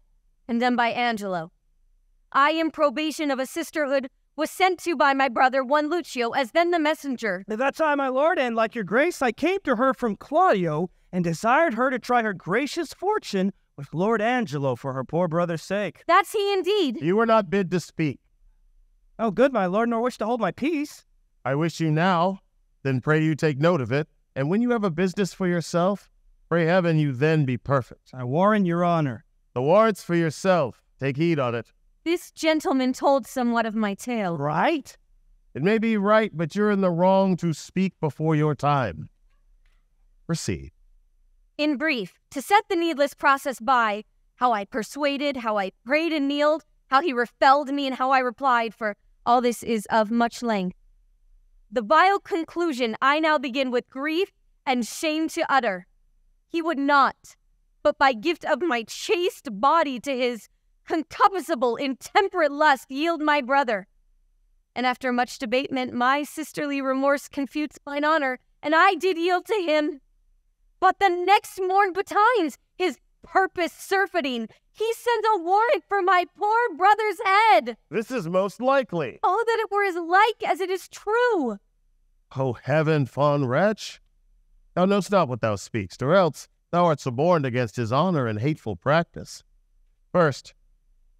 condemned by Angelo. I in probation of a sisterhood, was sent to by my brother, one Lucio, as then the messenger. At that time, my lord, and like your grace, I came to her from Claudio and desired her to try her gracious fortune with Lord Angelo for her poor brother's sake. That's he indeed. You were not bid to speak. Oh, good, my lord, nor wish to hold my peace. I wish you now. Then pray you take note of it. And when you have a business for yourself, pray heaven you then be perfect. I warrant your honor. The warrant's for yourself. Take heed on it. This gentleman told somewhat of my tale. Right? It may be right, but you're in the wrong to speak before your time. Proceed. In brief, to set the needless process by, how I persuaded, how I prayed and kneeled, how he repelled me, and how I replied, for all this is of much length. The vile conclusion I now begin with grief and shame to utter. He would not, but by gift of my chaste body to his concupiscible, intemperate lust, yield my brother. And after much debatement, my sisterly remorse confutes mine honor, and I did yield to him. But the next morn betimes, his purpose surfeiting, he sends a warrant for my poor brother's head. This is most likely. Oh, that it were as like as it is true. O heaven, fond wretch! Thou knowst not what thou speakst, or else thou art suborned against his honor and hateful practice. First,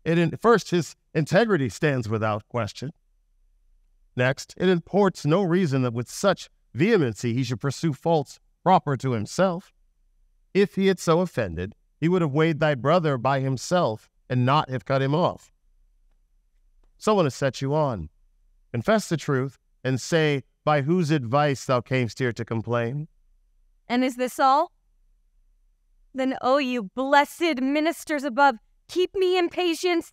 it in, first his integrity stands without question. Next, it imports no reason that with such vehemency he should pursue faults proper to himself. If he had so offended, he would have weighed thy brother by himself and not have cut him off. Someone has set you on. Confess the truth and say by whose advice thou camest here to complain. And is this all? Then, O you blessed ministers above, keep me in patience,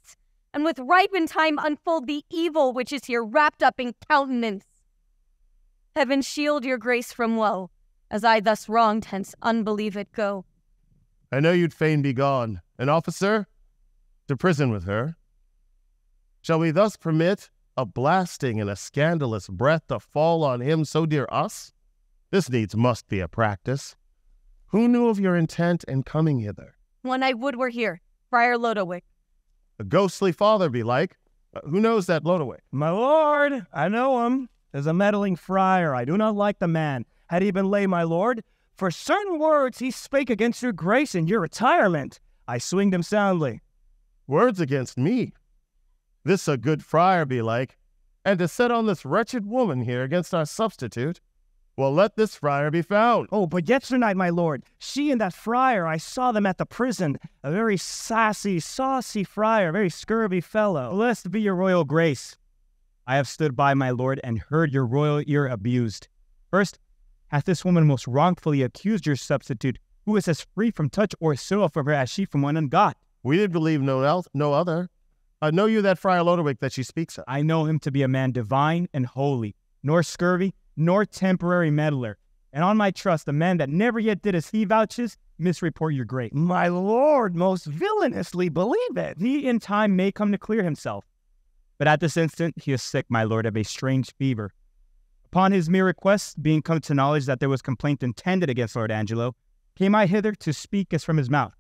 and with ripened time unfold the evil which is here wrapped up in countenance. Heaven shield your grace from woe, as I thus wronged hence unbelieved go. I know you'd fain be gone. An officer? To prison with her. Shall we thus permit a blasting and a scandalous breath to fall on him so dear us? This needs must be a practice. Who knew of your intent in coming hither? One I would were here, Friar Lodowick. A ghostly father, belike. Uh, who knows that Lodowick? My lord, I know him. As a meddling friar, I do not like the man. Had he been lay, my lord, for certain words he spake against your grace and your retirement, I swinged him soundly. Words against me? This a good friar, belike, and to set on this wretched woman here against our substitute. Well, let this friar be found. Oh, but yesternight, my lord, she and that friar, I saw them at the prison. A very sassy, saucy friar, a very scurvy fellow. Blessed be your royal grace. I have stood by, my lord, and heard your royal ear abused. First, hath this woman most wrongfully accused your substitute, who is as free from touch or soil from her as she from one ungot. We did believe no else, no other. Uh, know you that Friar Lodowick that she speaks of? I know him to be a man divine and holy, nor scurvy, nor temporary meddler. And on my trust, a man that never yet did as he vouches, misreport your grace. My lord, most villainously believe it. He in time may come to clear himself. But at this instant, he is sick, my lord, of a strange fever. Upon his mere request, being come to knowledge that there was complaint intended against Lord Angelo, came I hither to speak as from his mouth.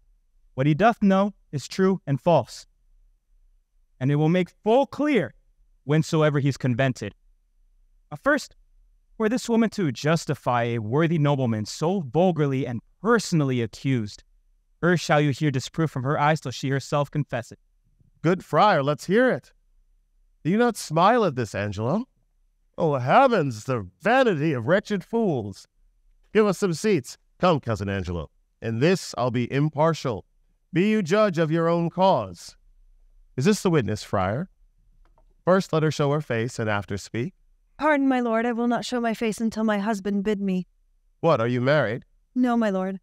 What he doth know is true and false. And it will make full clear whensoever he's convented. Uh, first, were this woman to justify a worthy nobleman so vulgarly and personally accused, her shall you hear disprove from her eyes till she herself confess it. Good friar, let's hear it. Do you not smile at this, Angelo? Oh, heavens, the vanity of wretched fools. Give us some seats. Come, cousin Angelo. In this I'll be impartial. Be you judge of your own cause. Is this the witness, friar? First let her show her face, and after speak. Pardon, my lord, I will not show my face until my husband bid me. What, are you married? No, my lord.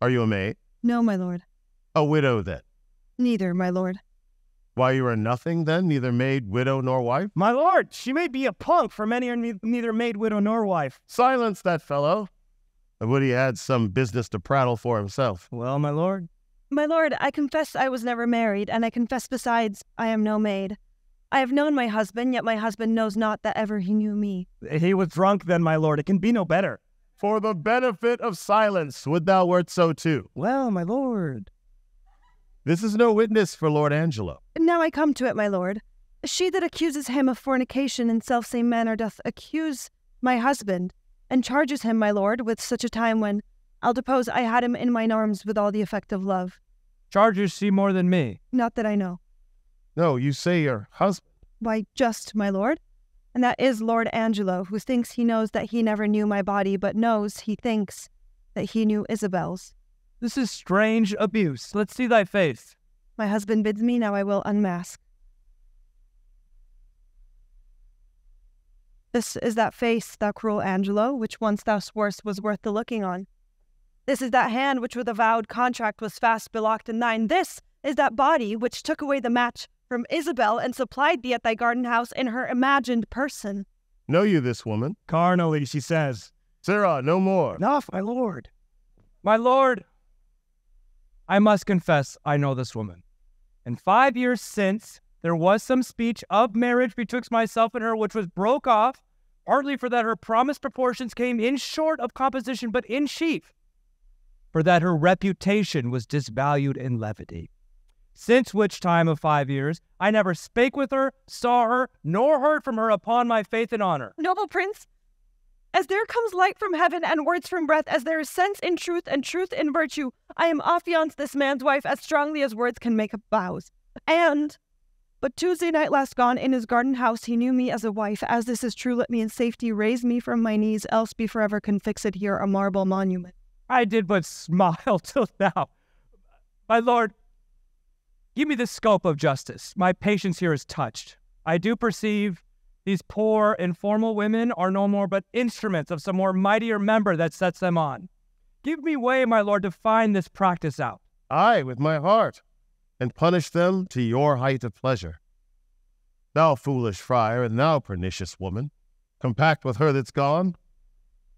Are you a maid? No, my lord. A widow, then? Neither, my lord. Why, you are nothing, then? Neither maid, widow, nor wife? My lord, she may be a punk, for many are ne- neither maid, widow, nor wife. Silence that fellow. And would he had some business to prattle for himself? Well, my lord, My lord, I confess I was never married, and I confess besides I am no maid. I have known my husband, yet my husband knows not that ever he knew me. he was drunk then, my lord. It can be no better. For the benefit of silence, would thou wert so too. Well, my lord. This is no witness for Lord Angelo. Now I come to it, my lord. She that accuses him of fornication in selfsame manner doth accuse my husband, and charges him, my lord, with such a time when I'll depose I had him in mine arms with all the effect of love. Chargers see more than me. Not that I know. No, you say your husband. Why, just, my lord. And that is Lord Angelo, who thinks he knows that he never knew my body, but knows he thinks that he knew Isabel's. This is strange abuse. Let's see thy face. My husband bids me, now I will unmask. This is that face, thou cruel Angelo, which once thou sworst was worth the looking on. This is that hand which with a vowed contract was fast belocked in thine. This is that body which took away the match from Isabel and supplied thee at thy garden house in her imagined person. Know you this woman? Carnally, she says. Sirrah, no more. Enough, my lord. My lord, I must confess, I know this woman. And five years since, there was some speech of marriage betwixt myself and her, which was broke off, partly for that her promised proportions came in short of composition, but in chief, for that her reputation was disvalued in levity. Since which time of five years, I never spake with her, saw her, nor heard from her upon my faith and honor. Noble prince, as there comes light from heaven and words from breath, as there is sense in truth and truth in virtue, I am affianced this man's wife as strongly as words can make vows. And but Tuesday night last gone in his garden house he knew me as a wife. As this is true, let me in safety raise me from my knees, else be forever confixed here a marble monument. I did but smile till now. My lord, give me the scope of justice. My patience here is touched. I do perceive these poor, informal women are no more but instruments of some more mightier member that sets them on. Give me way, my lord, to find this practice out. Aye, with my heart, and punish them to your height of pleasure. Thou foolish friar, and thou pernicious woman, compact with her that's gone,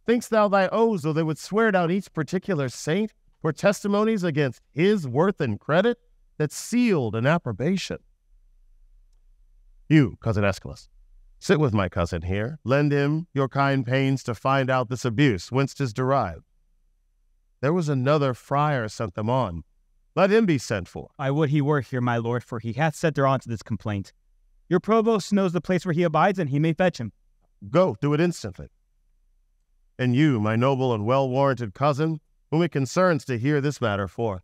thinkst thou thy oaths, though they would swear down each particular saint, were testimonies against his worth and credit that sealed an approbation? You, cousin Escalus, Sit with my cousin here. Lend him your kind pains to find out this abuse, whence 'tis derived. There was another friar sent them on. Let him be sent for. I would he were here, my lord, for he hath sent her on to this complaint. Your provost knows the place where he abides, and he may fetch him. Go, do it instantly. And you, my noble and well warranted cousin, whom it concerns to hear this matter forth,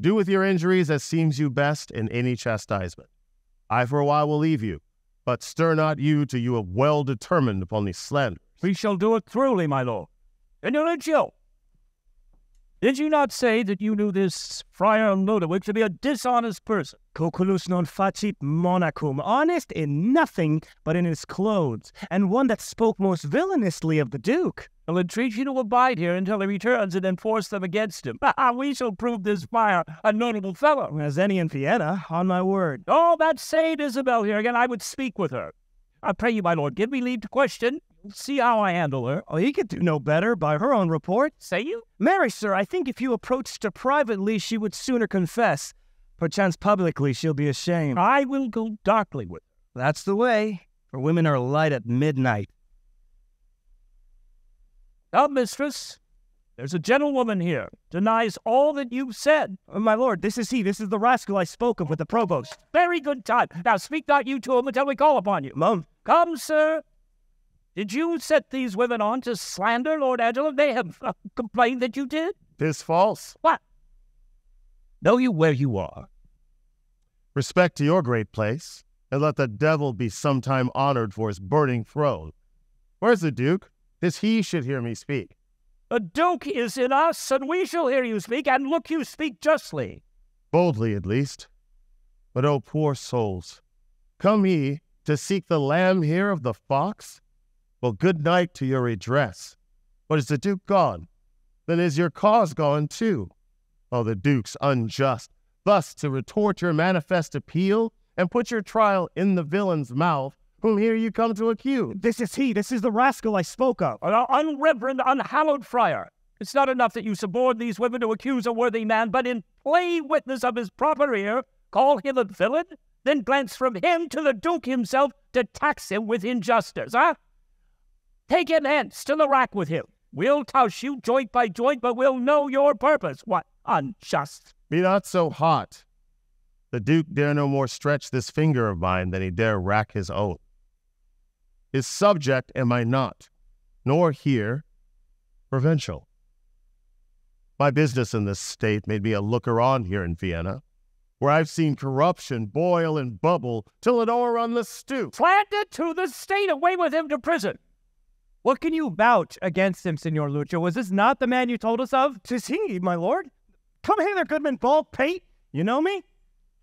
do with your injuries as seems you best in any chastisement. I for a while will leave you, but stir not you till you have well determined upon these slanders. We shall do it thoroughly, my lord. Ignorancio, did you not say that you knew this Friar Lodowick to be a dishonest person? Cucullus non facit monachum, honest in nothing but in his clothes, and one that spoke most villainously of the Duke. I'll entreat you to abide here until he returns and enforce them against him. we shall prove this friar a notable fellow. As any in Vienna, on my word. Oh, that same Isabel here again, I would speak with her. I pray you, my lord, give me leave to question. See how I handle her. Oh, he could do no better by her own report. Say you? Mary, sir, I think if you approached her privately, she would sooner confess. Perchance publicly she'll be ashamed. I will go darkly with her. That's the way, for women are light at midnight. Now, mistress, there's a gentlewoman here, denies all that you've said. Uh, my lord, this is he. This is the rascal I spoke of with the provost. Very good time. Now speak not you to him until we call upon you. Mum. Come, sir. Did you set these women on to slander Lord Angelo? They have uh, complained that you did. Tis false. What? Know you where you are. Respect to your great place, and let the devil be sometime honored for his burning throne. Where's the Duke? Tis he should hear me speak. A Duke is in us, and we shall hear you speak, and look you speak justly. Boldly, at least. But, oh, poor souls, come ye to seek the lamb here of the fox? Well, good night to your redress. But is the Duke gone? Then is your cause gone too? Oh, the Duke's unjust, thus to retort your manifest appeal and put your trial in the villain's mouth whom here you come to accuse. This is he. This is the rascal I spoke of. An unreverend, unhallowed friar. It's not enough that you suborn these women to accuse a worthy man, but in plain witness of his proper ear, call him a villain, then glance from him to the Duke himself to tax him with injustice, huh? Take him hence to the rack with him. We'll touse you joint by joint, but we'll know your purpose. What unjust! Be not so hot. The Duke dare no more stretch this finger of mine than he dare rack his own. His subject am I not, nor here provincial. My business in this state made me a looker on here in Vienna, where I've seen corruption boil and bubble till it o'errun the stew. Slander to the state, away with him to prison. What can you vouch against him, Signor Lucio? Was this not the man you told us of? Tis he, my lord. Come hither, Goodman Baldpate. You know me?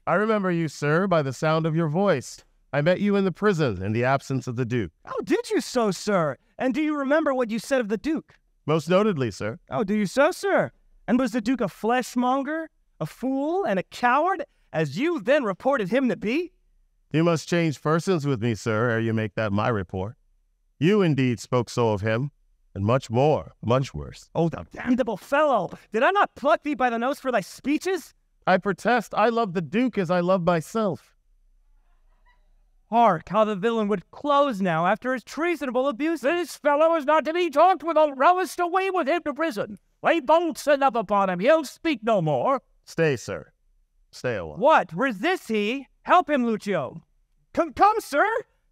I remember you, sir, by the sound of your voice. I met you in the prison in the absence of the Duke. Oh, did you so, sir? And do you remember what you said of the Duke? Most notedly, sir. Oh, do you so, sir? And was the Duke a fleshmonger, a fool, and a coward, as you then reported him to be? You must change persons with me, sir, ere you make that my report. You indeed spoke so of him, and much more, much worse. Oh, thou damnable fellow! Did I not pluck thee by the nose for thy speeches? I protest I love the Duke as I love myself. Hark, how the villain would close now after his treasonable abuse. This fellow is not to be talked with. I'll row us away with him to prison. Lay bolts enough upon him. He'll speak no more. Stay, sir. Stay a while. What? Resist he? Help him, Lucio. Come, come, sir.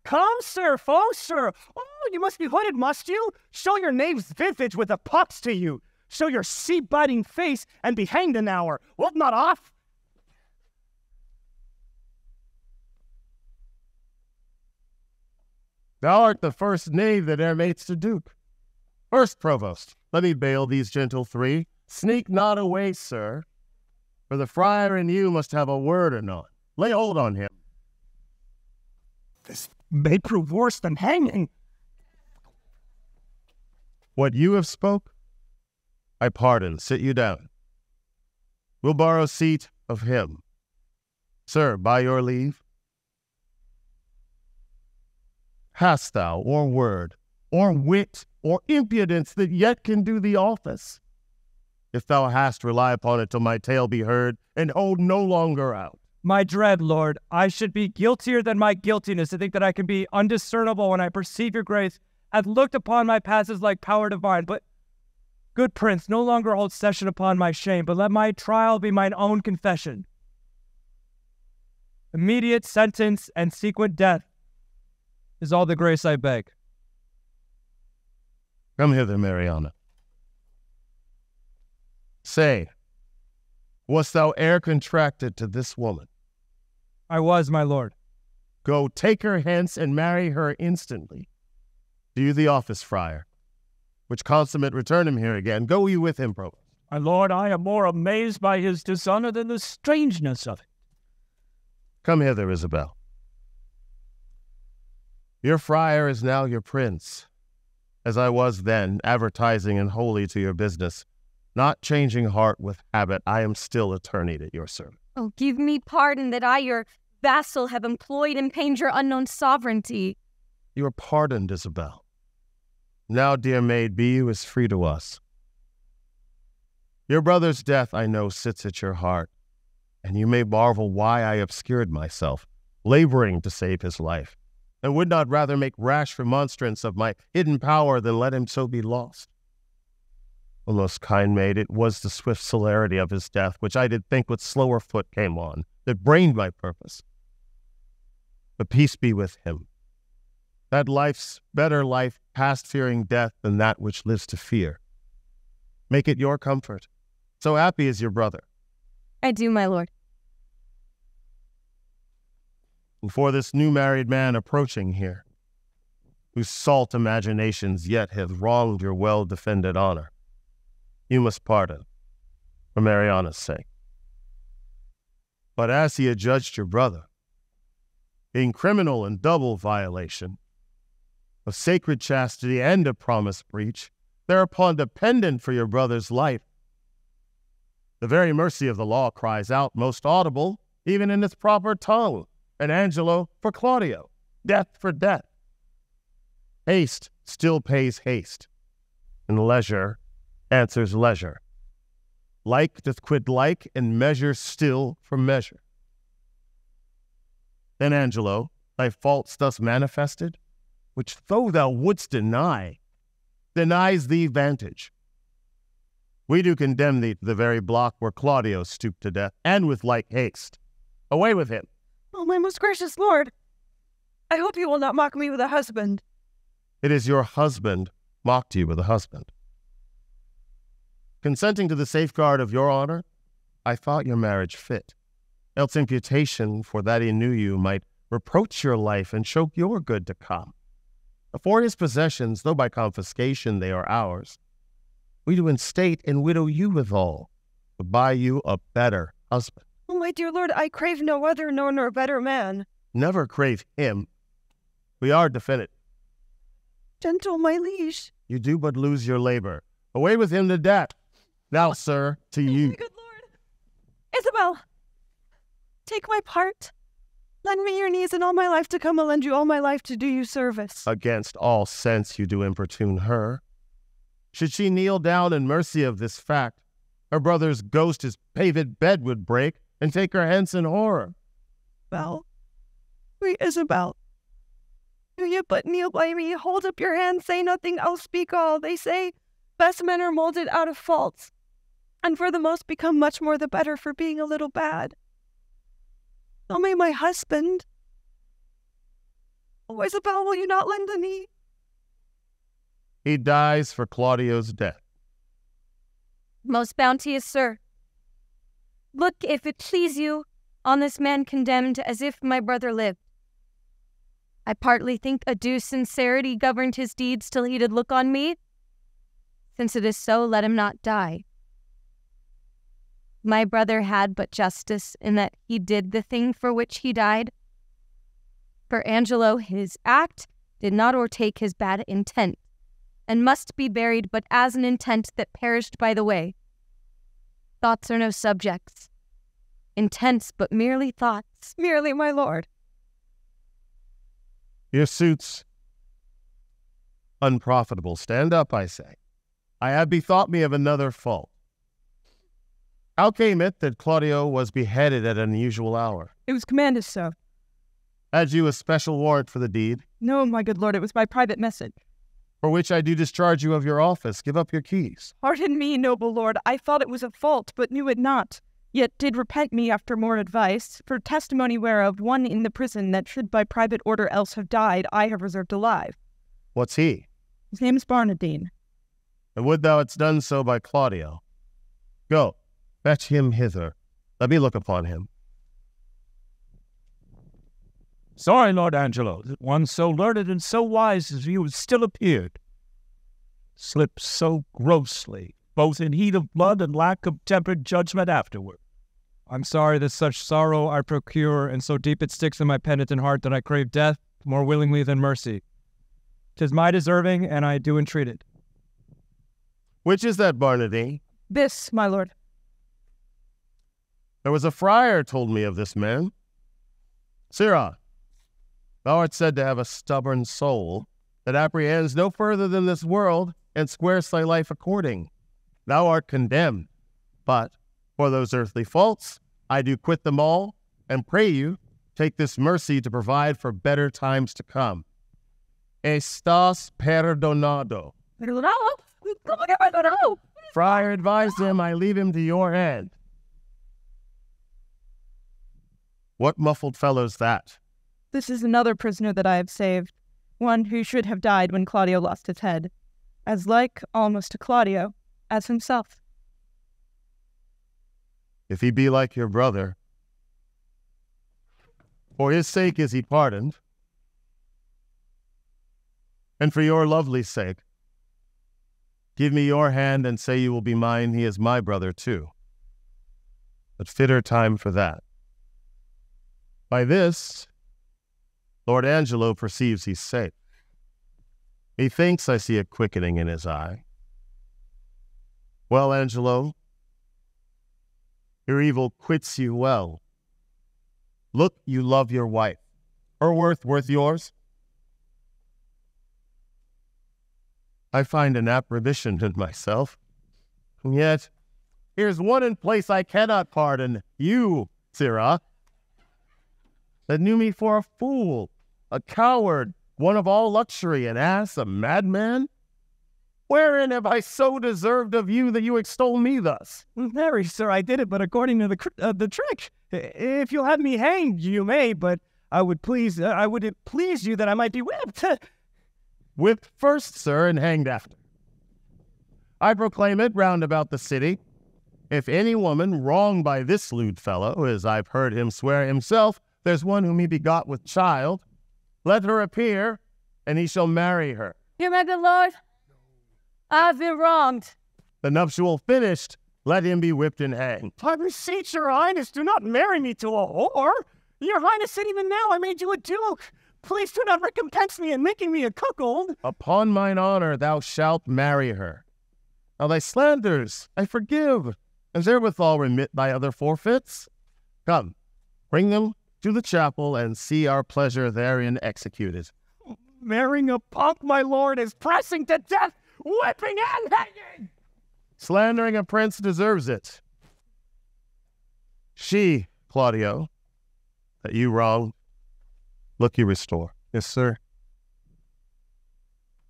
Come, sir. Fall, sir. Oh, you must be hooded, must you? Show your knave's visage with a pox to you. Show your sea-biting face and be hanged an hour. Wilt not off? Thou art the first knave that e'er mates the Duke. First, provost, let me bail these gentle three. Sneak not away, sir, for the friar and you must have a word anon. Lay hold on him. This may prove worse than hanging. What you have spoke, I pardon. Sit you down. We'll borrow seat of him. Sir, by your leave. Hast thou, or word, or wit, or impudence that yet can do the office? If thou hast, rely upon it till my tale be heard, and hold no longer out. My dread lord, I should be guiltier than my guiltiness to think that I can be undiscernible when I perceive your grace hath looked upon my passes like power divine. But, good prince, no longer hold session upon my shame, but let my trial be mine own confession. Immediate sentence and sequent death is all the grace I beg. Come hither, Mariana. Say, wast thou e'er contracted to this woman? I was, my lord. Go take her hence and marry her instantly. Do you the office, friar. Which consummate return him here again. Go you with him, provost. My lord, I am more amazed by his dishonor than the strangeness of it. Come hither, Isabel. Your friar is now your prince, as I was then, advertising and wholly to your business, not changing heart with habit. I am still attorney at your service. Oh, give me pardon that I, your vassal, have employed and pained your unknown sovereignty. You are pardoned, Isabel. Now, dear maid, be you as free to us. Your brother's death, I know, sits at your heart, and you may marvel why I obscured myself, laboring to save his life, and would not rather make rash remonstrance of my hidden power than let him so be lost. O most kind maid, it was the swift celerity of his death, which I did think with slower foot came on, that brained my purpose. But peace be with him. That life's better life past fearing death than that which lives to fear. Make it your comfort. So happy is your brother. I do, my lord. Before this new married man approaching here, whose salt imaginations yet have wronged your well defended honor, you must pardon, for Mariana's sake. But as he adjudged your brother, in criminal and double violation of sacred chastity and a promise breach, thereupon dependent for your brother's life, the very mercy of the law cries out most audible, even in its proper tongue, and Angelo for Claudio, death for death. Haste still pays haste, and leisure answers leisure. Like doth quit like, and measure still for measure. Then, Angelo, thy faults thus manifested, which though thou wouldst deny, denies thee vantage. We do condemn thee to the very block where Claudio stooped to death, and with like haste. Away with him. Oh, my most gracious lord, I hope you will not mock me with a husband. It is your husband mocked you with a husband. Consenting to the safeguard of your honor, I thought your marriage fit. Else imputation for that he knew you might reproach your life and choke your good to come. For his possessions, though by confiscation they are ours, we do instate and widow you withal, to buy you a better husband. Oh, my dear lord, I crave no other nor nor better man. Never crave him. We are defended. Gentle, my liege. You do but lose your labor. Away with him to death. Now, sir, to you. Good lord. Isabel, take my part. Lend me your knees and all my life to come. I'll lend you all my life to do you service. Against all sense you do importune her. Should she kneel down in mercy of this fact, her brother's ghost his paved bed would break and take her hence in horror. Belle, sweet Isabel, do you but kneel by me, hold up your hand, say nothing, I'll speak all. They say best men are molded out of faults, and for the most become much more the better for being a little bad. So may my husband. Oh, Isabel, will you not lend a knee? He dies for Claudio's death. Most bounteous sir, look, if it please you, on this man condemned as if my brother lived. I partly think a due sincerity governed his deeds till he did look on me. Since it is so, let him not die. My brother had but justice in that he did the thing for which he died. For Angelo, his act did not o'ertake his bad intent, and must be buried but as an intent that perished by the way. Thoughts are no subjects, intents but merely thoughts. Merely, my lord. Your suit's unprofitable. Stand up, I say. I have bethought me of another fault. How came it that Claudio was beheaded at an unusual hour? It was commanded so. Had you a special warrant for the deed? No, my good lord, it was by private message. For which I do discharge you of your office. Give up your keys. Pardon me, noble lord, I thought it was a fault, but knew it not. Yet did repent me after more advice, for testimony whereof one in the prison that should by private order else have died, I have reserved alive. What's he? His name is Barnardine. And would thou hadst done so by Claudio. Go, fetch him hither. Let me look upon him. Sorry, Lord Angelo, that one so learned and so wise as you still appeared. Slipped so grossly, both in heat of blood and lack of tempered judgment afterward. I'm sorry that such sorrow I procure, and so deep it sticks in my penitent heart that I crave death more willingly than mercy. 'Tis my deserving, and I do entreat it. Which is that, Barnardine? This, my lord. There was a friar told me of this man. Sirrah, thou art said to have a stubborn soul that apprehends no further than this world and squares thy life according. Thou art condemned, but for those earthly faults, I do quit them all, and pray you take this mercy to provide for better times to come. Estás perdonado. Friar advised him, I leave him to your hand. What muffled fellow's that? This is another prisoner that I have saved, one who should have died when Claudio lost his head, as like almost to Claudio as himself. If he be like your brother, for his sake is he pardoned, and for your lovely sake, give me your hand and say you will be mine. He is my brother too. But fitter time for that. By this, Lord Angelo perceives he's safe. He thinks I see a quickening in his eye. Well, Angelo, your evil quits you well. Look, you love your wife. Her worth worth yours? I find an approbation in myself. And yet, here's one in place I cannot pardon you, Sirrah that knew me for a fool, a coward, one of all luxury, an ass, a madman? Wherein have I so deserved of you that you extol me thus? Marry, sir, I did it, but according to the cr- uh, the trick. If you'll have me hanged, you may, but I would please, uh, I would it please you that I might be whipped. Whipped first, sir, and hanged after. I proclaim it round about the city. If any woman wronged by this lewd fellow, as I've heard him swear himself, there's one whom he begot with child. Let her appear, and he shall marry her. Here, my good lord, I've been wronged. The nuptial finished, let him be whipped and hanged. I beseech your highness, do not marry me to a whore. Your highness said even now I made you a duke. Please do not recompense me in making me a cuckold. Upon mine honor, thou shalt marry her. Now thy slanders I forgive, and therewithal remit thy other forfeits. Come, bring them to the chapel and see our pleasure therein executed. Marrying a punk, my lord, is pressing to death. whipping and hanging. Slandering a prince deserves it. She, Claudio, that you wrong, look you restore. Yes, sir.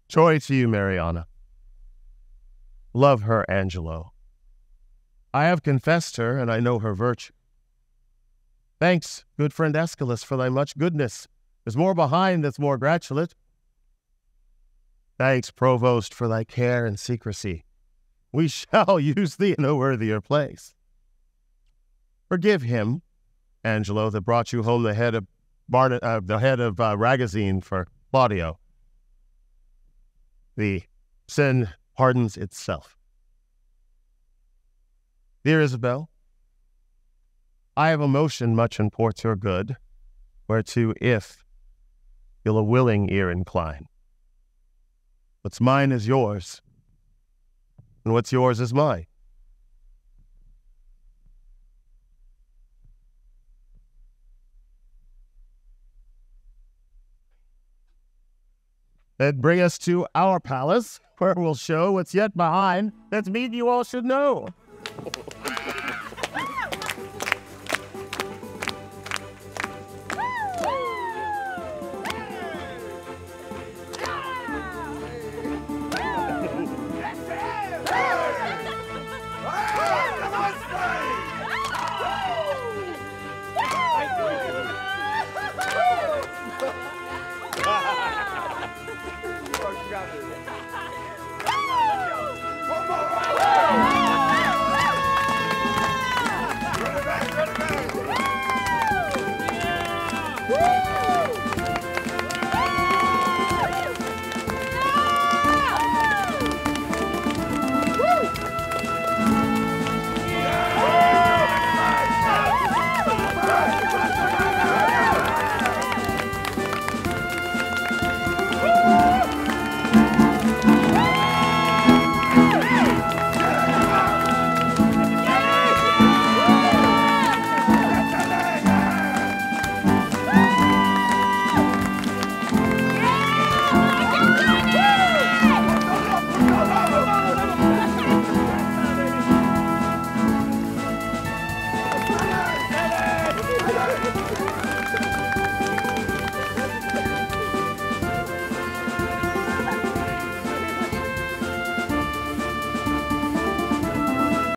Joy to you, Mariana. Love her, Angelo. I have confessed her, and I know her virtue. Thanks, good friend Escalus, for thy much goodness. There's more behind that's more gratulate. Thanks, Provost, for thy care and secrecy. We shall use thee in a worthier place. Forgive him, Angelo, that brought you home the head of Barn- uh, the head of uh, Ragozine for Claudio. The sin pardons itself. Dear Isabel, I have a motion much imports your good, whereto if you'll a willing ear incline. What's mine is yours, and what's yours is mine. That bring us to our palace, where we'll show what's yet behind. That's meet you all should know.